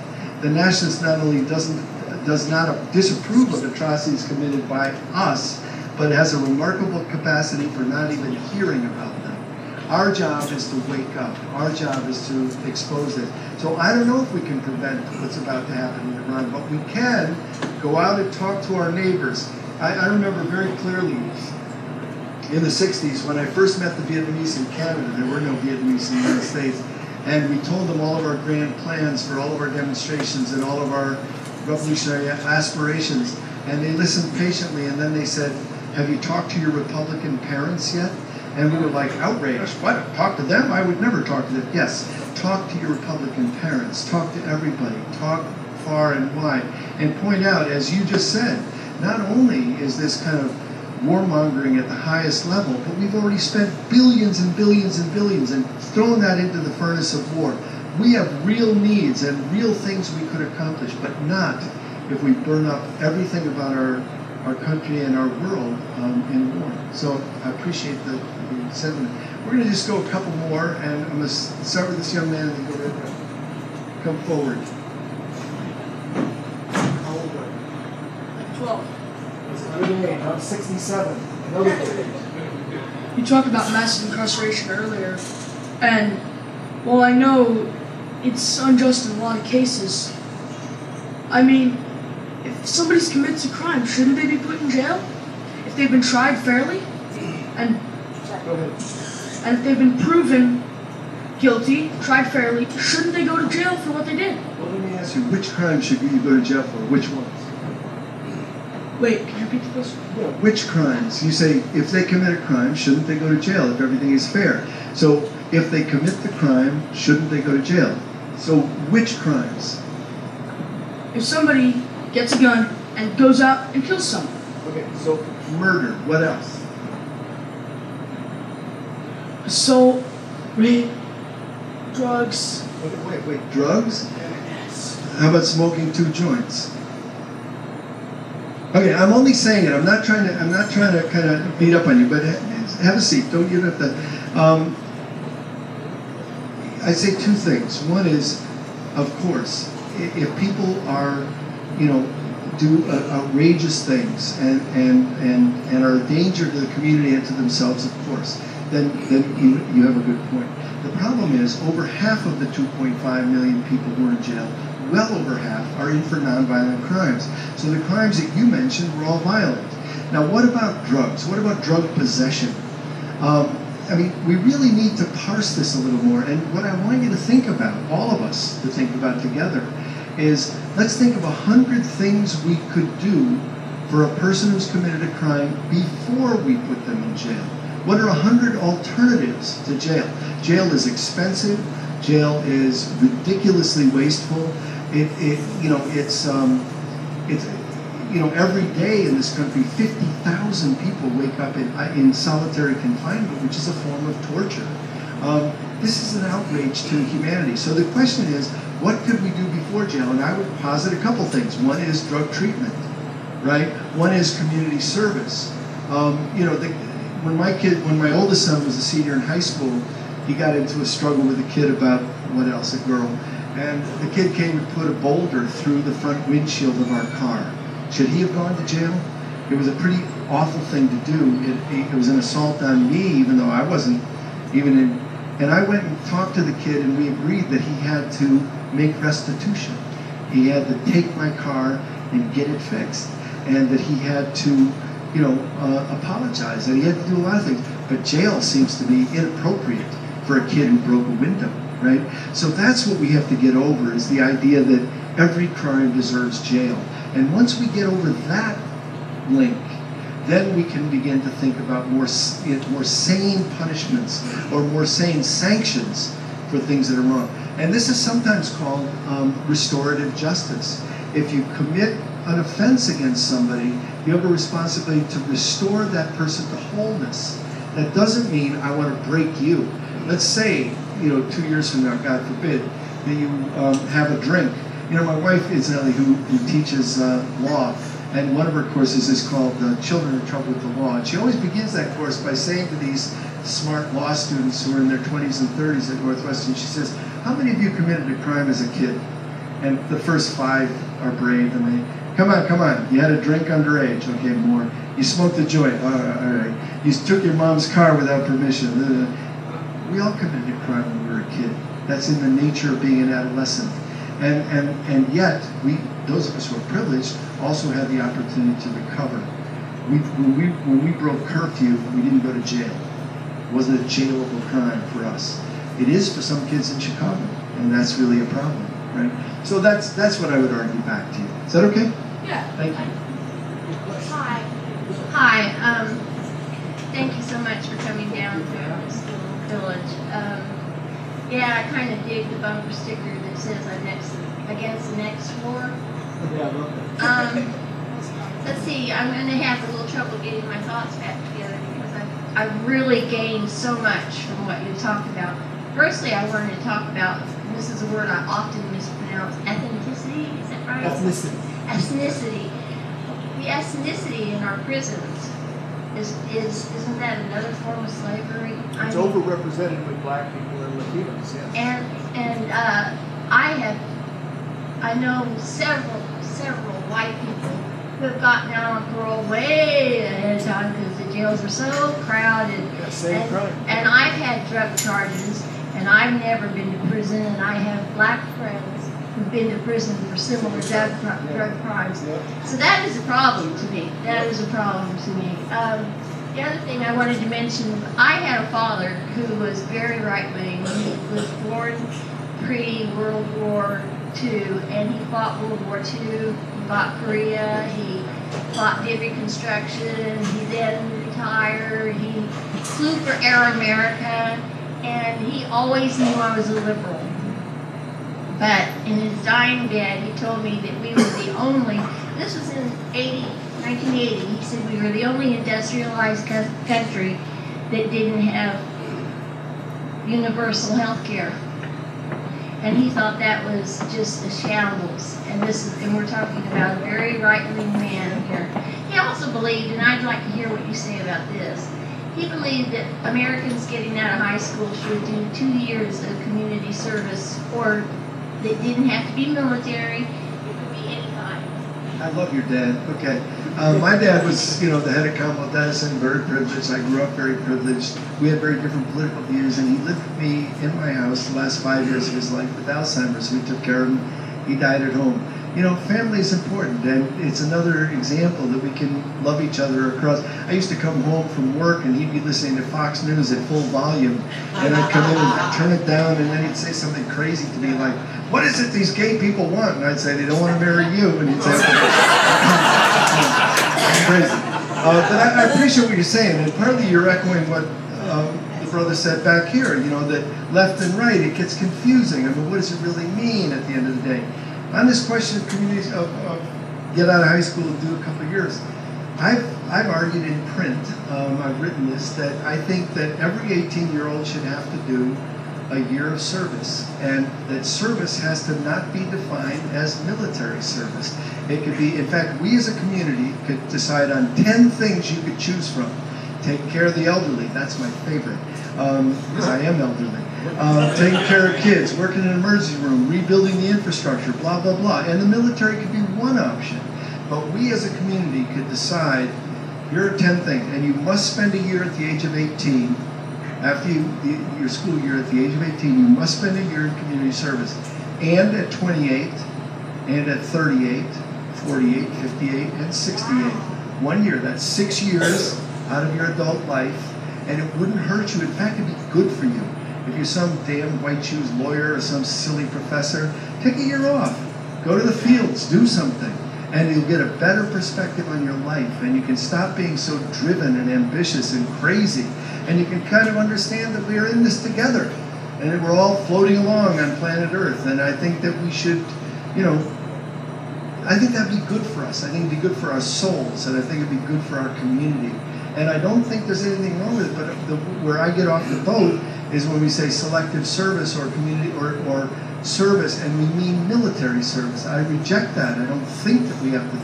The nationalist not only doesn't does not disapprove of atrocities committed by us, but has a remarkable capacity for not even hearing about them. Our job is to wake up. Our job is to expose it. So I don't know if we can prevent what's about to happen in Iran, but we can go out and talk to our neighbors. I, I remember very clearly in the 60s when I first met the Vietnamese in Canada. There were no Vietnamese in the United States. And we told them all of our grand plans for all of our demonstrations and all of our revolutionary aspirations. And they listened patiently, and then they said, Have you talked to your Republican parents yet? And we were like outraged. What? Talk to them? I would never talk to them. Yes, talk to your Republican parents. Talk to everybody. Talk far and wide. And point out, as you just said, not only is this kind of warmongering at the highest level, but we've already spent billions and billions and billions and thrown that into the furnace of war. We have real needs and real things we could accomplish, but not if we burn up everything about our, our country and our world um, in war. So I appreciate the, the sentiment. We're going to just go a couple more, and I'm going to start with this young man and go right there. Come forward. 67. You talked about mass incarceration earlier, and well, I know it's unjust in a lot of cases, I mean, if somebody's committed a crime, shouldn't they be put in jail? If they've been tried fairly, and and if they've been proven guilty, tried fairly, shouldn't they go to jail for what they did? Well, let me ask you, which crime should you go to jail for? Which one? Wait, can you repeat the question? Which crimes? You say if they commit a crime, shouldn't they go to jail if everything is fair? So if they commit the crime, shouldn't they go to jail? So which crimes? If somebody gets a gun and goes out and kills someone. Okay, so murder. What else? Assault, rape, drugs. Wait, wait, wait. Drugs? How about smoking two joints? Okay, I'm only saying it. I'm not trying to. I'm not trying to kind of beat up on you, but have a seat. Don't you have to. Um, I say two things. One is, of course, if people are, you know, do uh, outrageous things and, and, and, and are a danger to the community and to themselves, of course, then, then you, you have a good point. The problem is over half of the 2.5 million people who are in jail, well over half, are in for nonviolent crimes. So the crimes that you mentioned were all violent. Now, what about drugs? What about drug possession? Um, I mean, we really need to parse this a little more. And what I want you to think about, all of us to think about together, is let's think of a hundred things we could do for a person who's committed a crime before we put them in jail. What are a hundred alternatives to jail? Jail is expensive. Jail is ridiculously wasteful. It, it you know, it's um, it's you know, every day in this country, 50,000 people wake up in, in solitary confinement, which is a form of torture. Um, this is an outrage to humanity. So the question is, what could we do before jail? And I would posit a couple things. One is drug treatment, right? One is community service. Um, you know, the, when my kid, when my oldest son was a senior in high school, he got into a struggle with a kid about what else, a girl. And the kid came and put a boulder through the front windshield of our car. Should he have gone to jail? It was a pretty awful thing to do. It, it, was an assault on me, even though I wasn't even in. And I went and talked to the kid, and we agreed that he had to make restitution. He had to take my car and get it fixed, and that he had to, you know, uh, apologize. That he had to do a lot of things. But jail seems to be inappropriate for a kid who broke a window, right? So that's what we have to get over: is the idea that every crime deserves jail. And once we get over that link, then we can begin to think about more, more sane punishments or more sane sanctions for things that are wrong. And this is sometimes called um, restorative justice. If you commit an offense against somebody, you have a responsibility to restore that person to wholeness. That doesn't mean I want to break you. Let's say, you know, two years from now, God forbid, that you um, have a drink. You know, my wife incidentally, who, who teaches uh, law, and one of her courses is called uh, Children in Trouble with the Law. And she always begins that course by saying to these smart law students who are in their 20s and 30s at Northwestern, she says, How many of you committed a crime as a kid? And the first five are brave and they, Come on, come on. You had a drink underage. Okay, more. You smoked a joint. All right, all right. You took your mom's car without permission. We all committed a crime when we were a kid. That's in the nature of being an adolescent. And, and, and yet, we, those of us who are privileged also had the opportunity to recover. We, when, we, when we broke curfew, we didn't go to jail. It wasn't a jailable crime for us. It is for some kids in Chicago, and that's really a problem, right? So that's, that's what I would argue back to you. Is that okay? Yeah. Thank you. Hi. Hi. Um, thank you so much for coming down to this little village. Um, yeah, I kind of dig the bumper sticker that says I'm next against the next war. Um, let's see. I'm going to have a little trouble getting my thoughts back together because I've, I've really gained so much from what you talked about. Firstly, I wanted to talk about, this is a word I often mispronounce, ethnicity. Is that right? Ethnicity. ethnicity. The ethnicity in our prisons is, is isn't that another form of slavery? I It's mean- overrepresented with black people and Latinos, yes. And and uh, I have I know several several white people who have gotten out on parole way ahead of time because the jails are so crowded. same and, crime. and I've had drug charges, and I've never been to prison, and I have black friends who've been to prison for similar drug, drug crimes. So that is a problem to me. That is a problem to me. Um, the other thing I wanted to mention, I had a father who was very right wing. He was born pre World War II, and he fought World War II. He fought Korea. He fought did Reconstruction. He then retired. He flew for Air America, and he always knew I was a liberal. But in his dying bed, he told me that we were the only, this was in 80, 1980, he said we were the only industrialized co- country that didn't have universal health care. And he thought that was just a shambles. And this is, and we're talking about a very right-wing man here. He also believed, and I'd like to hear what you say about this. He believed that Americans getting out of high school should do two years of community service, or that didn't have to be military. It could be any kind. I love your dad. Okay. Uh, my dad was, you know, the head of Commonwealth Edison, very privileged. I grew up very privileged. We had very different political views, and he lived with me in my house the last five years of his life with Alzheimer's. We took care of him. He died at home. You know, family is important, and it's another example that we can love each other across. I used to come home from work, and he'd be listening to Fox News at full volume, and I'd come in and turn it down, and then he'd say something crazy to me like, "What is it these gay people want?" And I'd say, "They don't want to marry you," and he'd say, crazy. Uh, but I, I appreciate what you're saying, and partly you're echoing what um, the brother said back here. You know that left and right, it gets confusing. I mean, what does it really mean at the end of the day? On this question of communities of, of get out of high school and do a couple of years, I've I've argued in print. Um, I've written this that I think that every 18 year old should have to do a year of service, and that service has to not be defined as military service. It could be, in fact, we as a community could decide on 10 things you could choose from. Take care of the elderly, that's my favorite, um, because I am elderly. Uh, taking care of kids, working in an emergency room, rebuilding the infrastructure, blah, blah, blah. And the military could be one option. But we as a community could decide, are a 10 things, and you must spend a year at the age of 18 after you, your school year at the age of 18, you must spend a year in community service. And at 28, and at 38, 48, 58, and 68. One year, that's six years out of your adult life, and it wouldn't hurt you. In fact, it'd be good for you. If you're some damn white shoes lawyer or some silly professor, take a year off. Go to the fields, do something, and you'll get a better perspective on your life, and you can stop being so driven and ambitious and crazy, and you can kind of understand that we're in this together, and we're all floating along on planet Earth, and I think that we should, you know, I think that'd be good for us. I think it'd be good for our souls, and I think it'd be good for our community. And I don't think there's anything wrong with it, but the, where I get off the boat is when we say selective service or community or, or service and we mean military service. I reject that. I don't think that we have to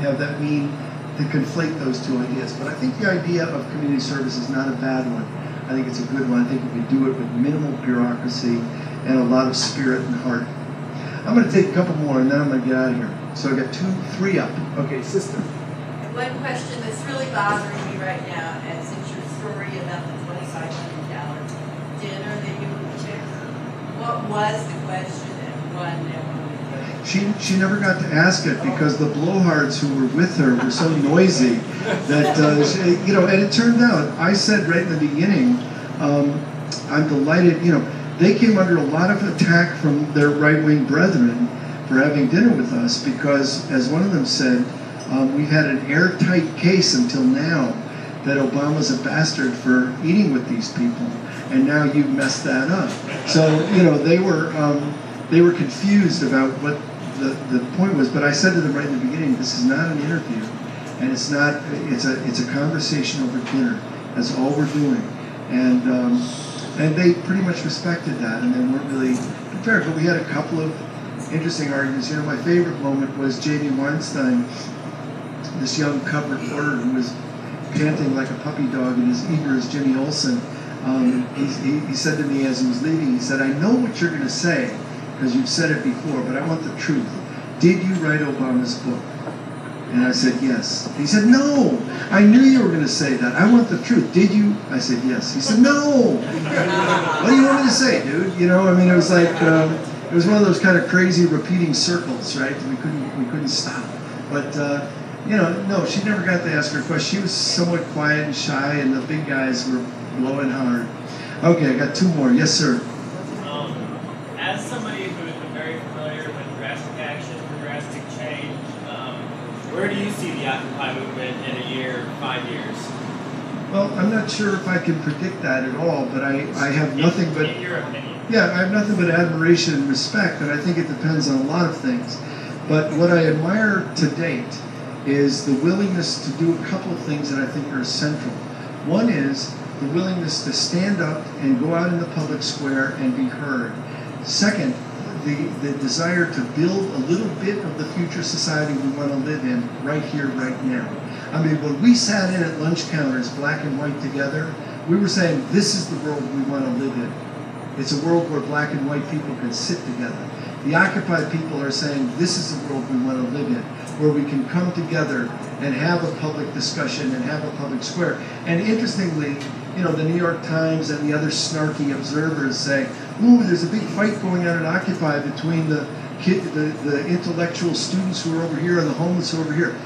have that mean to conflate those two ideas. But I think the idea of community service is not a bad one. I think it's a good one. I think we do it with minimal bureaucracy and a lot of spirit and heart. I'm going to take a couple more and then I'm going to get out of here. So I got two, three up. Okay, sister. One question that's really bothering me right now, and what was the question and what? She, she never got to ask it because the blowhards who were with her were so noisy that, uh, she, you know, and it turned out, I said right in the beginning, um, I'm delighted, you know, they came under a lot of attack from their right-wing brethren for having dinner with us because, as one of them said, um, we've had an airtight case until now that Obama's a bastard for eating with these people, and now you've messed that up. So, you know, they were um, they were confused about what the, the point was, but I said to them right in the beginning, this is not an interview, and it's not it's a it's a conversation over dinner. That's all we're doing, and um, and they pretty much respected that, and they weren't really prepared. But we had a couple of interesting arguments. You know, my favorite moment was Jamie Weinstein, this young cub reporter who was panting like a puppy dog and as eager as Jimmy Olsen. Um, he, he, he said to me as he was leaving, he said, I know what you're going to say because you've said it before, but I want the truth. Did you write Obama's book? And I said, yes. He said, no, I knew you were going to say that. I want the truth. Did you? I said, yes. He said, no. what do you want me to say, dude? You know, I mean, it was like, um, it was one of those kind of crazy repeating circles, right? We couldn't, we couldn't stop. But, uh, you know, no, she never got to ask her question. She was somewhat quiet and shy, and the big guys were blowing hard. Okay, I got two more. Yes, sir. Um, as somebody who has been very familiar with drastic action for drastic change, um, where do you see the Occupy movement in a year, five years? Well, I'm not sure if I can predict that at all, but I, I have nothing but In yeah, I have nothing but admiration and respect, and I think it depends on a lot of things. But what I admire to date is the willingness to do a couple of things that I think are central. One is the willingness to stand up and go out in the public square and be heard. Second, the, the desire to build a little bit of the future society we want to live in right here, right now. I mean, when we sat in at lunch counters, black and white together, we were saying, this is the world we want to live in. It's a world where black and white people can sit together. The occupied people are saying, this is the world we want to live in, where we can come together and have a public discussion and have a public square. And interestingly, you know, the New York Times and the other snarky observers say, ooh, there's a big fight going on at Occupy between the kid, the, the intellectual students who are over here and the homeless who are over here.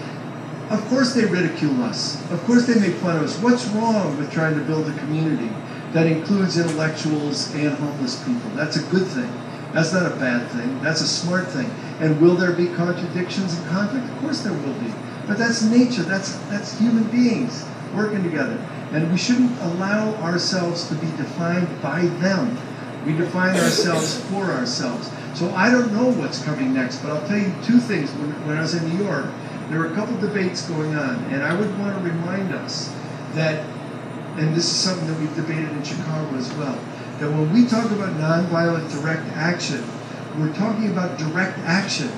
Of course they ridicule us. Of course they make fun of us. What's wrong with trying to build a community that includes intellectuals and homeless people? That's a good thing. That's not a bad thing. That's a smart thing. And will there be contradictions and conflict? Of course there will be. But that's nature. That's that's human beings working together. And we shouldn't allow ourselves to be defined by them. We define ourselves for ourselves. So I don't know what's coming next, but I'll tell you two things. When, when I was in New York, there were a couple debates going on, and I would want to remind us that, and this is something that we've debated in Chicago as well, that when we talk about nonviolent direct action, we're talking about direct action.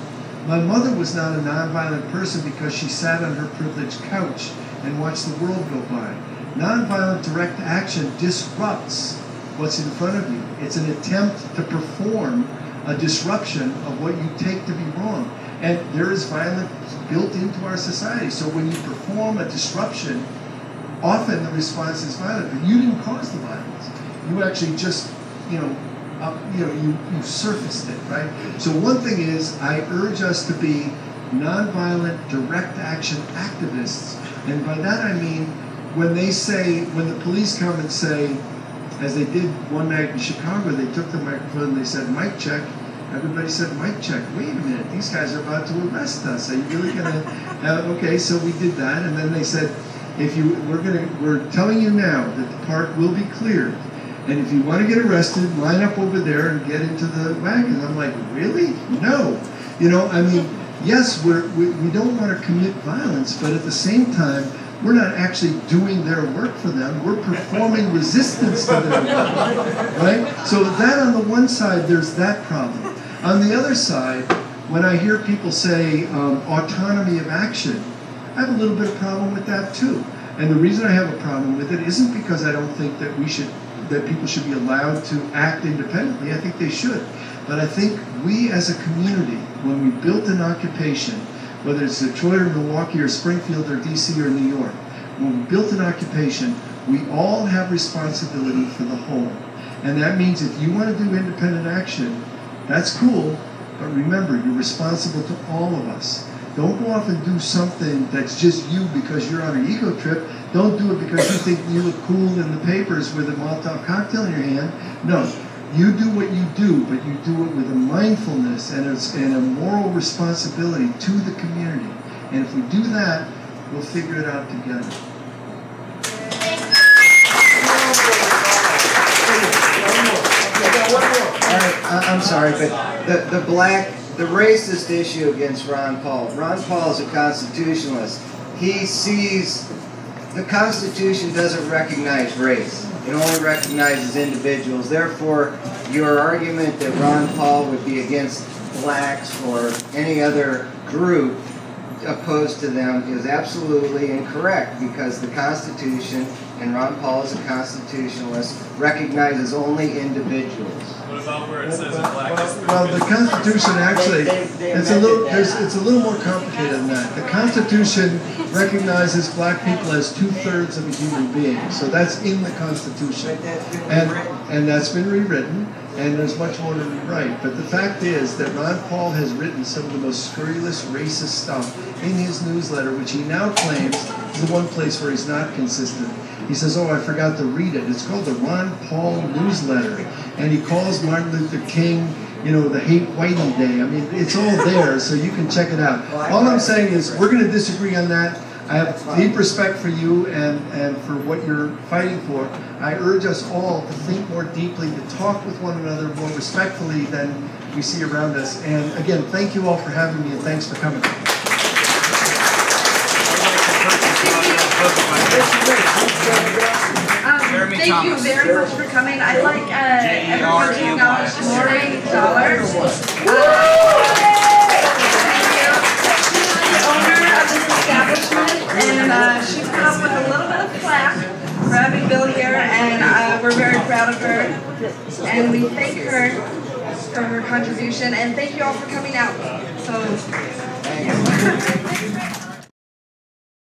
My mother was not a nonviolent person because she sat on her privileged couch and watched the world go by. Nonviolent direct action disrupts what's in front of you. It's an attempt to perform a disruption of what you take to be wrong. And there is violence built into our society. So when you perform a disruption, often the response is violent, but you didn't cause the violence. You actually just, you know, up, you know, you, you surfaced it, right? So one thing is, I urge us to be nonviolent, direct action activists. And by that I mean, when they say, when the police come and say, as they did one night in Chicago, they took the microphone and they said, mic check. Everybody said, mic check. Wait a minute, these guys are about to arrest us. Are you really gonna have, okay, so we did that. And then they said, if you, we're gonna, we're telling you now that the park will be cleared. And if you want to get arrested, line up over there and get into the wagon. I'm like, really? No. You know, I mean, yes, we're, we, we don't want to commit violence, but at the same time, we're not actually doing their work for them. We're performing resistance to work, right? So that on the one side, there's that problem. On the other side, when I hear people say um, autonomy of action, I have a little bit of problem with that too. And the reason I have a problem with it isn't because I don't think that we should, that people should be allowed to act independently. I think they should. But I think we as a community, when we built an occupation, whether it's Detroit or Milwaukee or Springfield or DC or New York, when we built an occupation, we all have responsibility for the whole. And that means if you want to do independent action, that's cool, but remember, you're responsible to all of us. Don't go off and do something that's just you because you're on an ego trip. Don't do it because you think you look cool in the papers with a Molotov cocktail in your hand. No, you do what you do, but you do it with a mindfulness and a, and a moral responsibility to the community. And if we do that, we'll figure it out together. All right, I'm sorry, but the, the black, the racist issue against Ron Paul. Ron Paul is a constitutionalist. He sees the Constitution doesn't recognize race. It only recognizes individuals. Therefore, your argument that Ron Paul would be against blacks or any other group opposed to them is absolutely incorrect because the Constitution, and Ron Paul is a constitutionalist, recognizes only individuals. What about where it says in black? Well, the Constitution actually, it's a little, there's, it's a little more complicated than that. The Constitution recognizes black people as two-thirds of a human being, so that's in the Constitution. And, and that's been rewritten, and there's much more to rewrite. But the fact is that Ron Paul has written some of the most scurrilous racist stuff in his newsletter, which he now claims is the one place where he's not consistent. He says, oh, I forgot to read it. It's called the Ron Paul newsletter. And he calls Martin Luther King, you know, the hate whitey day. I mean, it's all there, so you can check it out. All I'm saying is we're going to disagree on that. I have deep respect for you and, and for what you're fighting for. I urge us all to think more deeply, to talk with one another more respectfully than we see around us. And again, thank you all for having me and thanks for coming. Um, thank you very much for coming. I'd like uh, everyone to acknowledge Lori Dollar. the owner of this establishment, and uh, she put up with a little bit of flack for having Bill here, and uh, we're very proud of her. And we thank her for her contribution, and thank you all for coming out. So.